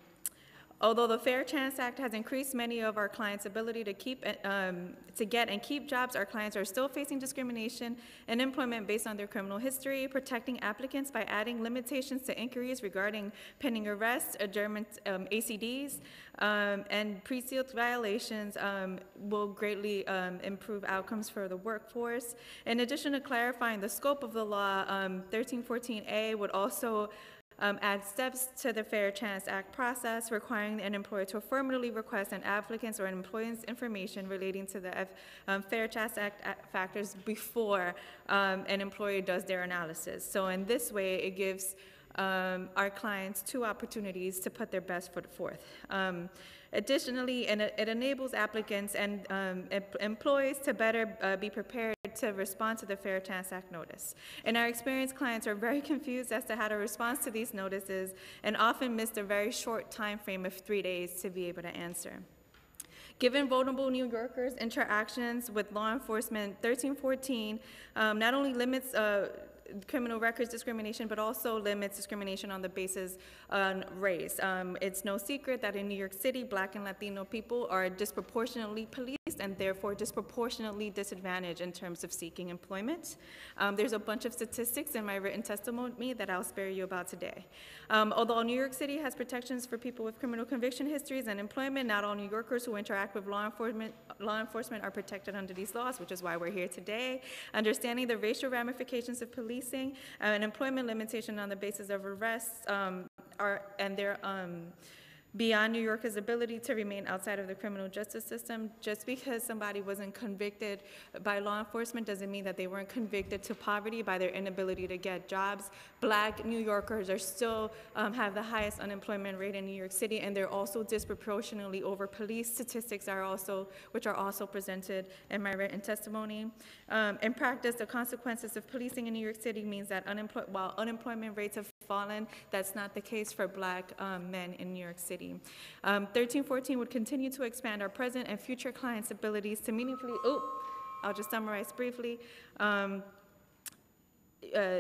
Although the Fair Chance Act has increased many of our clients' ability to keep, um, to get and keep jobs, our clients are still facing discrimination and employment based on their criminal history, protecting applicants by adding limitations to inquiries regarding pending arrests, adjournment, um, ACDs, um, and pre-sealed violations um, will greatly um, improve outcomes for the workforce. In addition to clarifying the scope of the law, um, 1314A would also um, add steps to the Fair Chance Act process, requiring an employer to formally request an applicant's or an employee's information relating to the F- um, Fair Chance Act factors before um, an employer does their analysis. So in this way, it gives um, our clients two opportunities to put their best foot forth. Additionally, and it enables applicants and um, employees to better uh, be prepared to respond to the Fair Chance Act notice. In our experience, clients are very confused as to how to respond to these notices and often miss the very short time frame of three days to be able to answer. Given vulnerable New Yorkers' interactions with law enforcement, 1314 um, not only limits uh, criminal records discrimination, but also limits discrimination on the basis of race. Um, it's no secret that in New York City, Black and Latino people are disproportionately policed and therefore disproportionately disadvantaged in terms of seeking employment. Um, there's a bunch of statistics in my written testimony that I'll spare you about today. Um, although New York City has protections for people with criminal conviction histories and employment, not all New Yorkers who interact with law enforcement, law enforcement are protected under these laws, which is why we're here today. Understanding the racial ramifications of policing uh, and employment limitation on the basis of arrests um, are, and their um, beyond New Yorkers' ability to remain outside of the criminal justice system. Just because somebody wasn't convicted by law enforcement doesn't mean that they weren't convicted to poverty by their inability to get jobs. Black New Yorkers are still um, have the highest unemployment rate in New York City, and they're also disproportionately over police statistics are also, which are also presented in my written testimony. Um, in practice, the consequences of policing in New York City means that while unemployment rates have fallen, that's not the case for black um, men in New York City. Um, 1314 would continue to expand our present and future clients' abilities to meaningfully, oh, I'll just summarize briefly. Um, uh,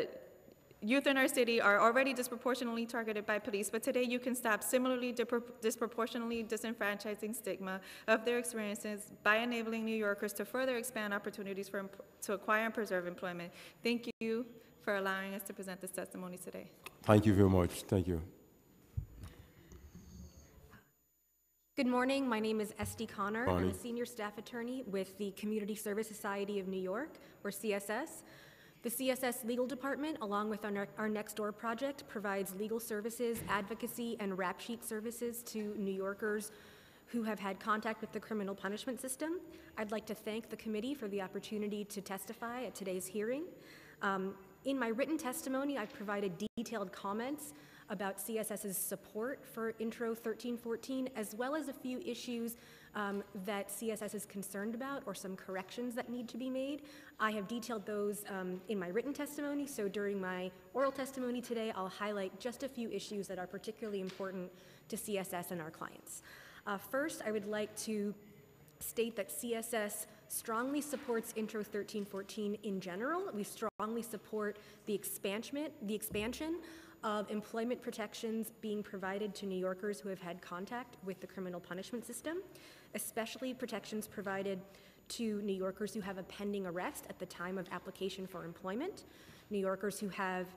Youth in our city are already disproportionately targeted by police, but today you can stop similarly disproportionately disenfranchising stigma of their experiences by enabling New Yorkers to further expand opportunities for, to acquire and preserve employment. Thank you for allowing us to present this testimony today. Thank you very much. Thank you. Good morning. My name is Estee Konor. I'm a senior staff attorney with the Community Service Society of New York, or CSS. The CSS Legal Department, along with our, ne- our Next Door project, provides legal services, advocacy, and rap sheet services to New Yorkers who have had contact with the criminal punishment system. I'd like to thank the committee for the opportunity to testify at today's hearing. Um, in my written testimony, I've provided detailed comments about CSS's support for Intro 1314, as well as a few issues um, that CSS is concerned about or some corrections that need to be made. I have detailed those um, in my written testimony, so during my oral testimony today, I'll highlight just a few issues that are particularly important to CSS and our clients. Uh, first, I would like to state that CSS strongly supports Intro 1314 in general. We strongly support the expansion, the expansion of employment protections being provided to New Yorkers who have had contact with the criminal punishment system, especially protections provided to New Yorkers who have a pending arrest at the time of application for employment, New Yorkers who have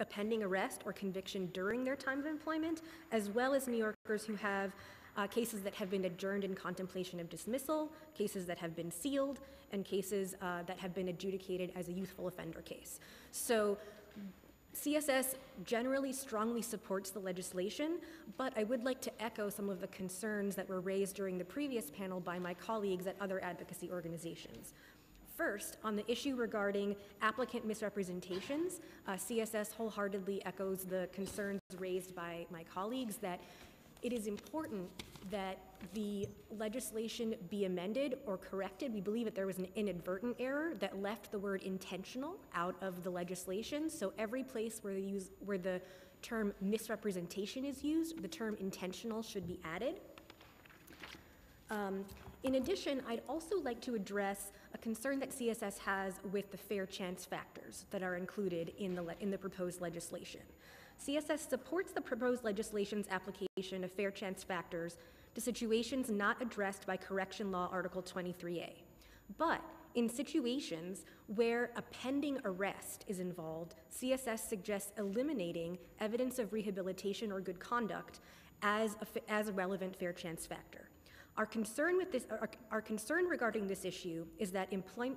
a pending arrest or conviction during their time of employment, as well as New Yorkers who have uh, cases that have been adjourned in contemplation of dismissal, cases that have been sealed, and cases uh, that have been adjudicated as a youthful offender case. So CSS generally strongly supports the legislation, but I would like to echo some of the concerns that were raised during the previous panel by my colleagues at other advocacy organizations. First, on the issue regarding applicant misrepresentations, uh, CSS wholeheartedly echoes the concerns raised by my colleagues that it is important that the legislation be amended or corrected. We believe that there was an inadvertent error that left the word intentional out of the legislation. So every place where the, use, where the term misrepresentation is used, the term intentional should be added. Um, in addition, I'd also like to address a concern that CSS has with the fair chance factors that are included in the, in the proposed legislation. CSS supports the proposed legislation's application of fair chance factors to situations not addressed by Correction Law Article 23A. But in situations where a pending arrest is involved, CSS suggests eliminating evidence of rehabilitation or good conduct as a, as a relevant fair chance factor. Our concern with this, our, our concern regarding this issue is that employ,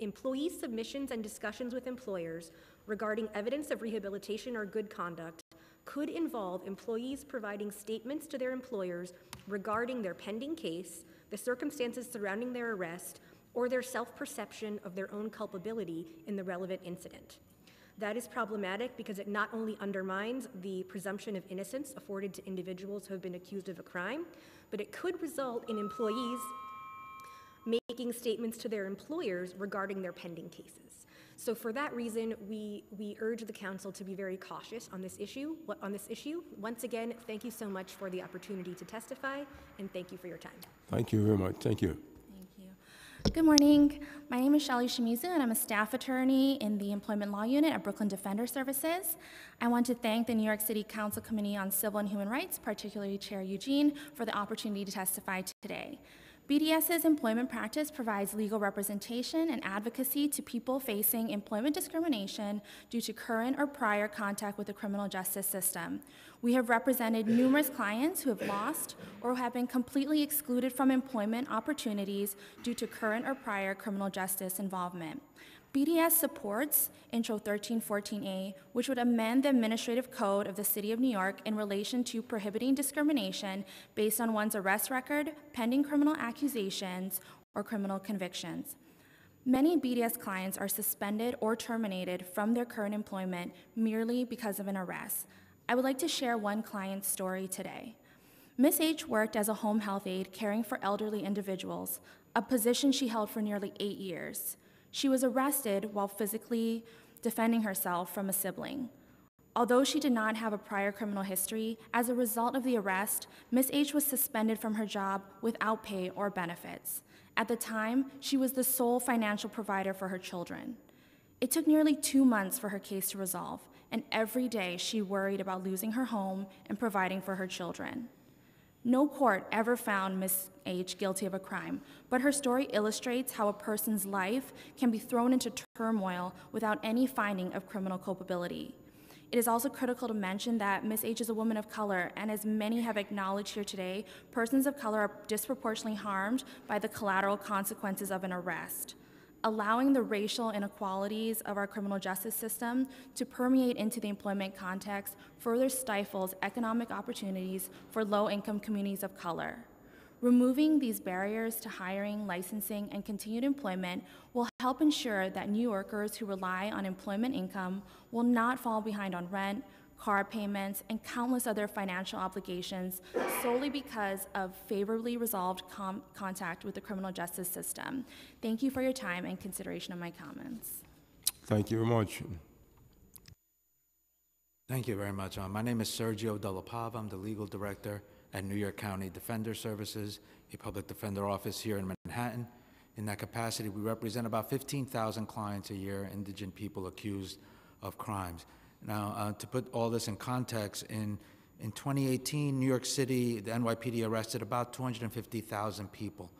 employee submissions and discussions with employers regarding evidence of rehabilitation or good conduct could involve employees providing statements to their employers regarding their pending case, the circumstances surrounding their arrest, or their self perception of their own culpability in the relevant incident. That is problematic because it not only undermines the presumption of innocence afforded to individuals who have been accused of a crime, but it could result in employees making statements to their employers regarding their pending cases. So for that reason, we, we urge the council to be very cautious on this issue. On this issue, once again, thank you so much for the opportunity to testify, and thank you for your time. Thank you very much. Thank you. Thank you. Good morning. My name is Shelly Shimizu, and I'm a staff attorney in the Employment Law Unit at Brooklyn Defender Services. I want to thank the New York City Council Committee on Civil and Human Rights, particularly Chair Eugene, for the opportunity to testify today. BDS's employment practice provides legal representation and advocacy to people facing employment discrimination due to current or prior contact with the criminal justice system. We have represented numerous clients who have lost or have been completely excluded from employment opportunities due to current or prior criminal justice involvement. BDS supports Intro 1314A, which would amend the administrative code of the City of New York in relation to prohibiting discrimination based on one's arrest record, pending criminal accusations, or criminal convictions. Many BDS clients are suspended or terminated from their current employment merely because of an arrest. I would like to share one client's story today. Miss H worked as a home health aide caring for elderly individuals, a position she held for nearly eight years. She was arrested while physically defending herself from a sibling. Although she did not have a prior criminal history, as a result of the arrest, Ms. H was suspended from her job without pay or benefits. At the time, she was the sole financial provider for her children. It took nearly two months for her case to resolve, and every day she worried about losing her home and providing for her children. No court ever found Ms. H guilty of a crime, but her story illustrates how a person's life can be thrown into turmoil without any finding of criminal culpability. It is also critical to mention that Ms. H is a woman of color, and as many have acknowledged here today, persons of color are disproportionately harmed by the collateral consequences of an arrest allowing the racial inequalities of our criminal justice system to permeate into the employment context further stifles economic opportunities for low income communities of color. Removing these barriers to hiring, licensing, and continued employment will help ensure that New Yorkers who rely on employment income will not fall behind on rent, car payments, and countless other financial obligations solely because of favorably resolved com- contact with the criminal justice system. Thank you for your time and consideration of my comments. Thank you very much. Thank you very much. Uh, my name is Sergio Della Pava. I'm the legal director at New York County Defender Services, a public defender office here in Manhattan. In that capacity, we represent about 15,000 clients a year, indigent people accused of crimes. Now, uh, to put all this in context, in, in 2018, New York City, the NYPD arrested about 250,000 people,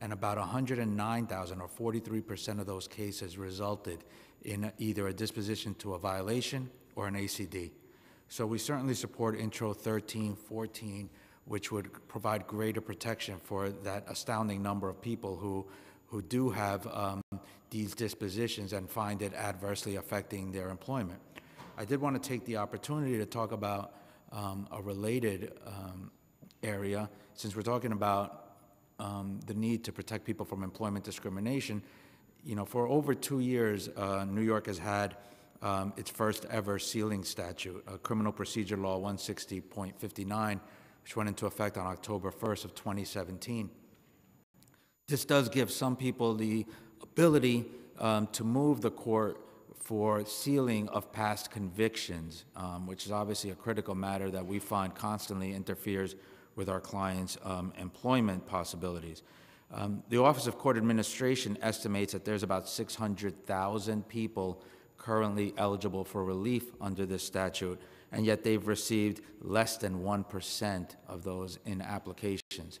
and about 109,000, or 43% of those cases, resulted in either a disposition to a violation or an ACD. So we certainly support Intro 1314, which would provide greater protection for that astounding number of people who, who do have um, these dispositions and find it adversely affecting their employment. I did want to take the opportunity to talk about um, a related um, area, since we're talking about um, the need to protect people from employment discrimination. You know, for over two years, uh, New York has had um, its first ever sealing statute, uh, Criminal Procedure Law 160.59, which went into effect on October 1st of 2017. This does give some people the ability um, to move the court for sealing of past convictions, um, which is obviously a critical matter that we find constantly interferes with our clients' um, employment possibilities. Um, the Office of Court Administration estimates that there's about 600,000 people currently eligible for relief under this statute, and yet they've received less than 1% of those in applications.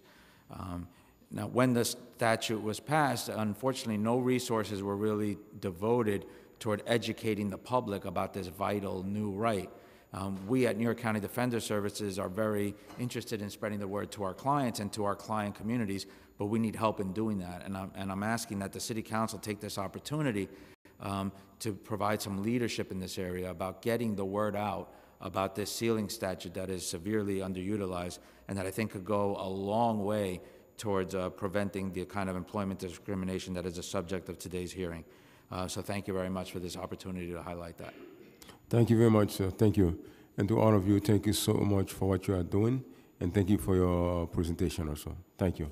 Um, now, when the statute was passed, unfortunately, no resources were really devoted toward educating the public about this vital new right. Um, we at New York County Defender Services are very interested in spreading the word to our clients and to our client communities, but we need help in doing that. And I'm, and I'm asking that the City Council take this opportunity um, to provide some leadership in this area about getting the word out about this sealing statute that is severely underutilized and that I think could go a long way towards uh, preventing the kind of employment discrimination that is the subject of today's hearing. Uh, so thank you very much for this opportunity to highlight that. Thank you very much, sir. Thank you. And to all of you, thank you so much for what you are doing, and thank you for your presentation also. Thank you.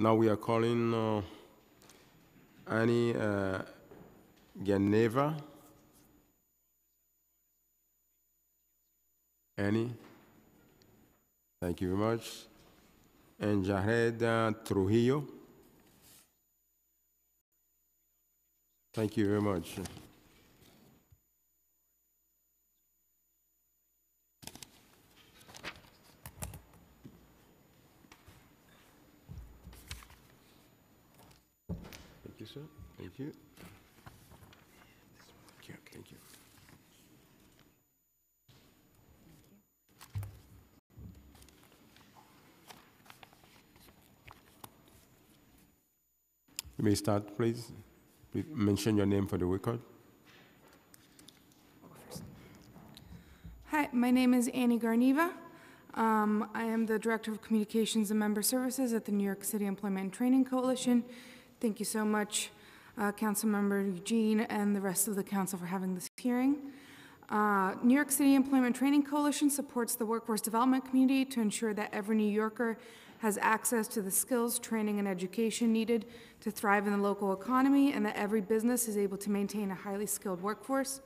Now we are calling uh, Annie uh, Geneva. Annie, thank you very much. And Jared uh, Trujillo. Thank you very much. Thank you, sir. Thank you. Thank you. Thank you. You may start, please. Please mention your name for the record. Hi, my name is Annie Garneva. Um, I am the Director of Communications and Member Services at the New York City Employment and Training Coalition. Thank you so much, uh, Councilmember Eugene and the rest of the council for having this hearing. Uh, New York City Employment Training Coalition supports the workforce development community to ensure that every New Yorker has access to the skills, training, and education needed to thrive in the local economy, and that every business is able to maintain a highly skilled workforce.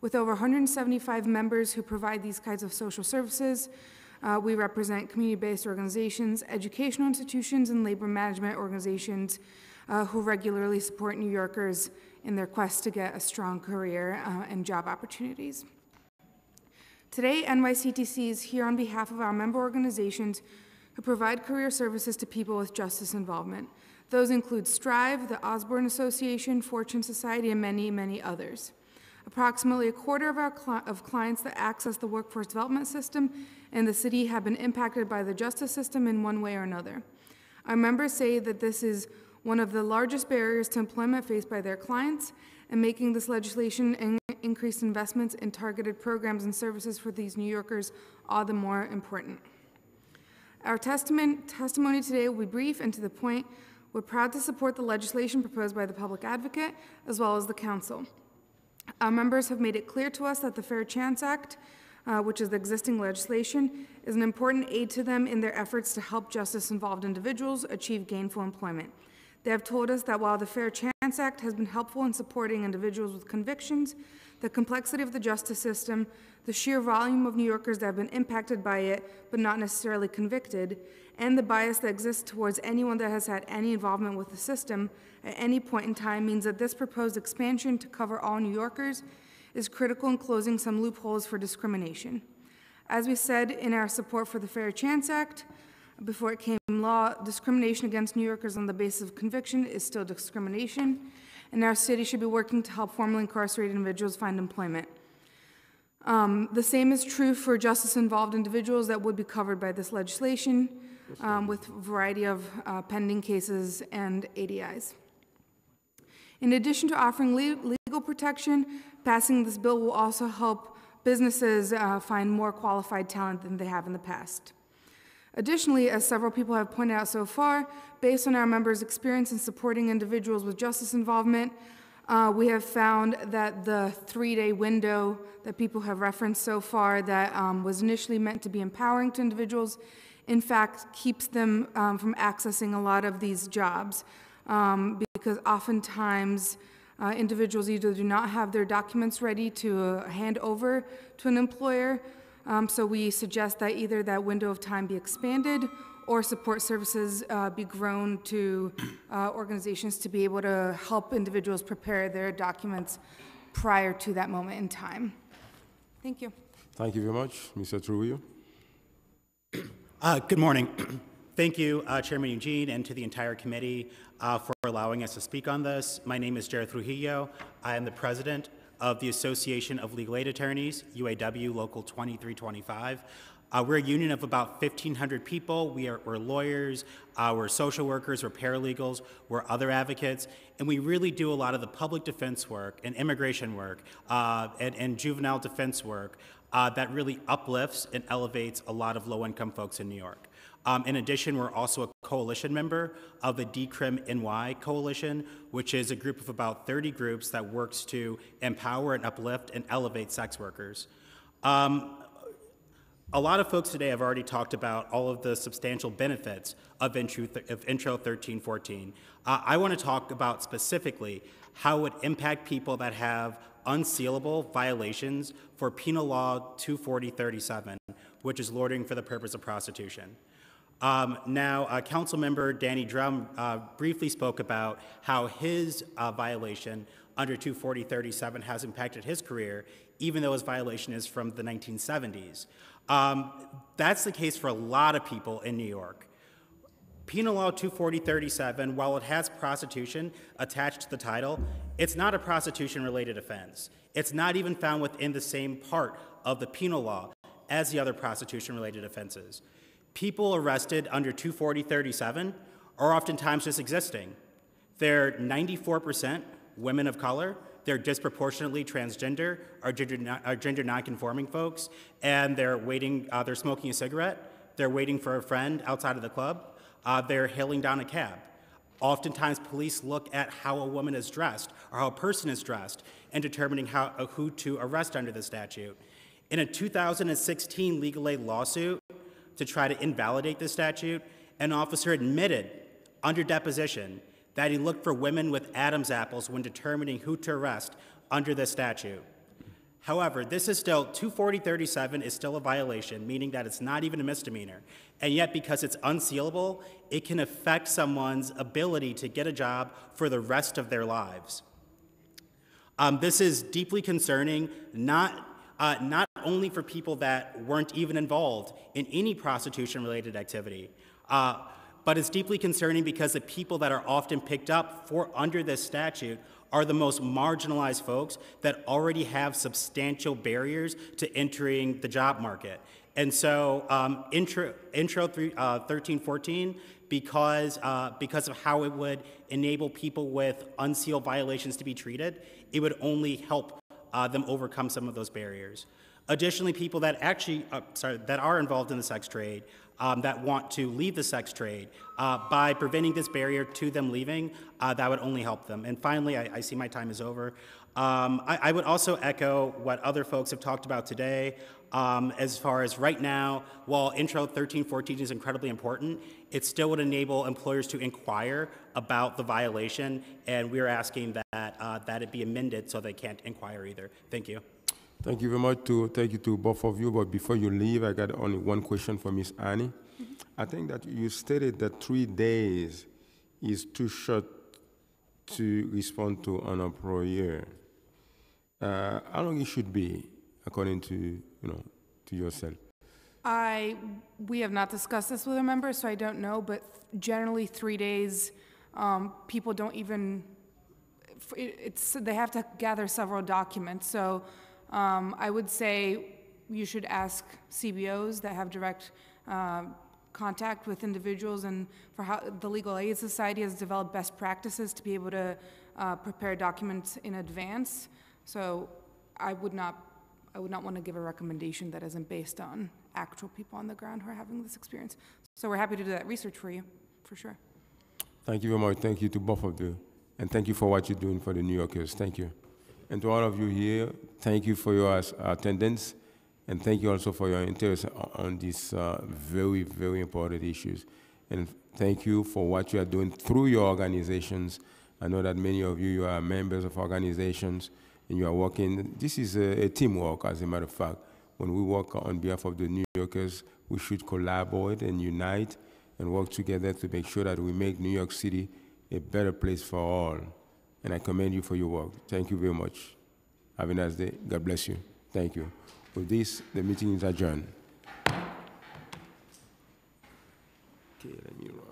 With over 175 members who provide these kinds of social services, uh, we represent community-based organizations, educational institutions, and labor management organizations uh, who regularly support New Yorkers in their quest to get a strong career uh, and job opportunities. Today, NYCTC is here on behalf of our member organizations who provide career services to people with justice involvement. Those include Strive, the Osborne Association, Fortune Society, and many, many others. Approximately a quarter of our of clients that access the workforce development system in the city have been impacted by the justice system in one way or another. Our members say that this is one of the largest barriers to employment faced by their clients, and making this legislation in- increased investments in targeted programs and services for these New Yorkers all the more important. Our testimony today will be brief and to the point. We're proud to support the legislation proposed by the public advocate as well as the council. Our members have made it clear to us that the Fair Chance Act, uh, which is the existing legislation, is an important aid to them in their efforts to help justice involved individuals achieve gainful employment. They have told us that while the Fair Chance Act has been helpful in supporting individuals with convictions, the complexity of the justice system, the sheer volume of New Yorkers that have been impacted by it but not necessarily convicted, and the bias that exists towards anyone that has had any involvement with the system at any point in time means that this proposed expansion to cover all New Yorkers is critical in closing some loopholes for discrimination. As we said in our support for the Fair Chance Act, before it came law, discrimination against New Yorkers on the basis of conviction is still discrimination, and our city should be working to help formerly incarcerated individuals find employment. Um, the same is true for justice-involved individuals that would be covered by this legislation, um, with a variety of uh, pending cases and ADIs. In addition to offering le legal protection, passing this bill will also help businesses uh, find more qualified talent than they have in the past. Additionally, as several people have pointed out so far, based on our members' experience in supporting individuals with justice involvement, uh, we have found that the three-day window that people have referenced so far that um, was initially meant to be empowering to individuals, in fact, keeps them um, from accessing a lot of these jobs um, because oftentimes uh, individuals either do not have their documents ready to uh, hand over to an employer, um, so we suggest that either that window of time be expanded or support services uh, be grown to uh, organizations to be able to help individuals prepare their documents prior to that moment in time. Thank you. Thank you very much, Mr. Trujillo. Uh, good morning. Thank you, uh, Chairman Eugene, and to the entire committee uh, for allowing us to speak on this. My name is Jared Trujillo. I am the president of the Association of Legal Aid Attorneys, UAW Local 2325. Uh, we're a union of about 1,500 people. We are, we're lawyers, uh, we're social workers, we're paralegals, we're other advocates, and we really do a lot of the public defense work and immigration work uh, and, and, juvenile defense work uh, that really uplifts and elevates a lot of low income folks in New York. Um, in addition, we're also a coalition member of the Decrim NY Coalition, which is a group of about 30 groups that works to empower and uplift and elevate sex workers. Um, a lot of folks today have already talked about all of the substantial benefits of Intro, of intro 1314. Uh, I want to talk about specifically how it would impact people that have unsealable violations for Penal Law 24037, which is loitering for the purpose of prostitution. Um, now, uh, Council Member Danny Dromm uh, briefly spoke about how his uh, violation under 24037 has impacted his career, even though his violation is from the 1970s. Um, that's the case for a lot of people in New York. Penal Law 24037, while it has prostitution attached to the title, it's not a prostitution related offense. It's not even found within the same part of the penal law as the other prostitution related offenses. People arrested under 24037 are oftentimes just existing. They're 94% women of color, they're disproportionately transgender, are gender, are gender nonconforming folks, and they're waiting, uh, they're smoking a cigarette, they're waiting for a friend outside of the club, uh, they're hailing down a cab. Oftentimes, police look at how a woman is dressed or how a person is dressed and determining how, uh, who to arrest under the statute. In a 2016 legal aid lawsuit, to try to invalidate the statute, an officer admitted under deposition that he looked for women with Adam's apples when determining who to arrest under the statute. However, this is still 24037 is still a violation, meaning that it's not even a misdemeanor. And yet, because it's unsealable, it can affect someone's ability to get a job for the rest of their lives. Um, this is deeply concerning, not uh, not only for people that weren't even involved in any prostitution related activity, uh, but it's deeply concerning because the people that are often picked up for under this statute are the most marginalized folks that already have substantial barriers to entering the job market. And so, um, intro, intro three, uh, 1314, because, uh, because of how it would enable people with unsealed violations to be treated, it would only help uh, them overcome some of those barriers. Additionally, people that actually, uh, sorry, that are involved in the sex trade, um, that want to leave the sex trade, uh, by preventing this barrier to them leaving, uh, that would only help them. And finally, I, I see my time is over. Um, I, I would also echo what other folks have talked about today. Um, as far as right now, while Intro 1314 is incredibly important, it still would enable employers to inquire about the violation, and we're asking that uh, that it be amended so they can't inquire either. Thank you. Thank you very much. To thank you to both of you. But before you leave, I got only one question for Miss Annie. I think that you stated that three days is too short to respond to an employer. Uh, how long it should be, according to you know to yourself? I, we have not discussed this with a member, so I don't know, but generally, three days, um, people don't even, it- it's, they have to gather several documents, so, um, I would say you should ask CBOs that have direct, uh, contact with individuals and for how, the Legal Aid Society has developed best practices to be able to, uh, prepare documents in advance. So I would not, I would not want to give a recommendation that isn't based on actual people on the ground who are having this experience. So we're happy to do that research for you, for sure. Thank you very much. Thank you to both of you. And thank you for what you're doing for the New Yorkers. Thank you. And to all of you here, thank you for your attendance. And thank you also for your interest on these uh, very, very important issues. And thank you for what you are doing through your organizations. I know that many of you, you are members of organizations and you are working. This is a, a teamwork, as a matter of fact. When we work on behalf of the New Yorkers, we should collaborate and unite and work together to make sure that we make New York City a better place for all. And I commend you for your work. Thank you very much. Have a nice day. God bless you. Thank you. With this, the meeting is adjourned. Okay, let me run.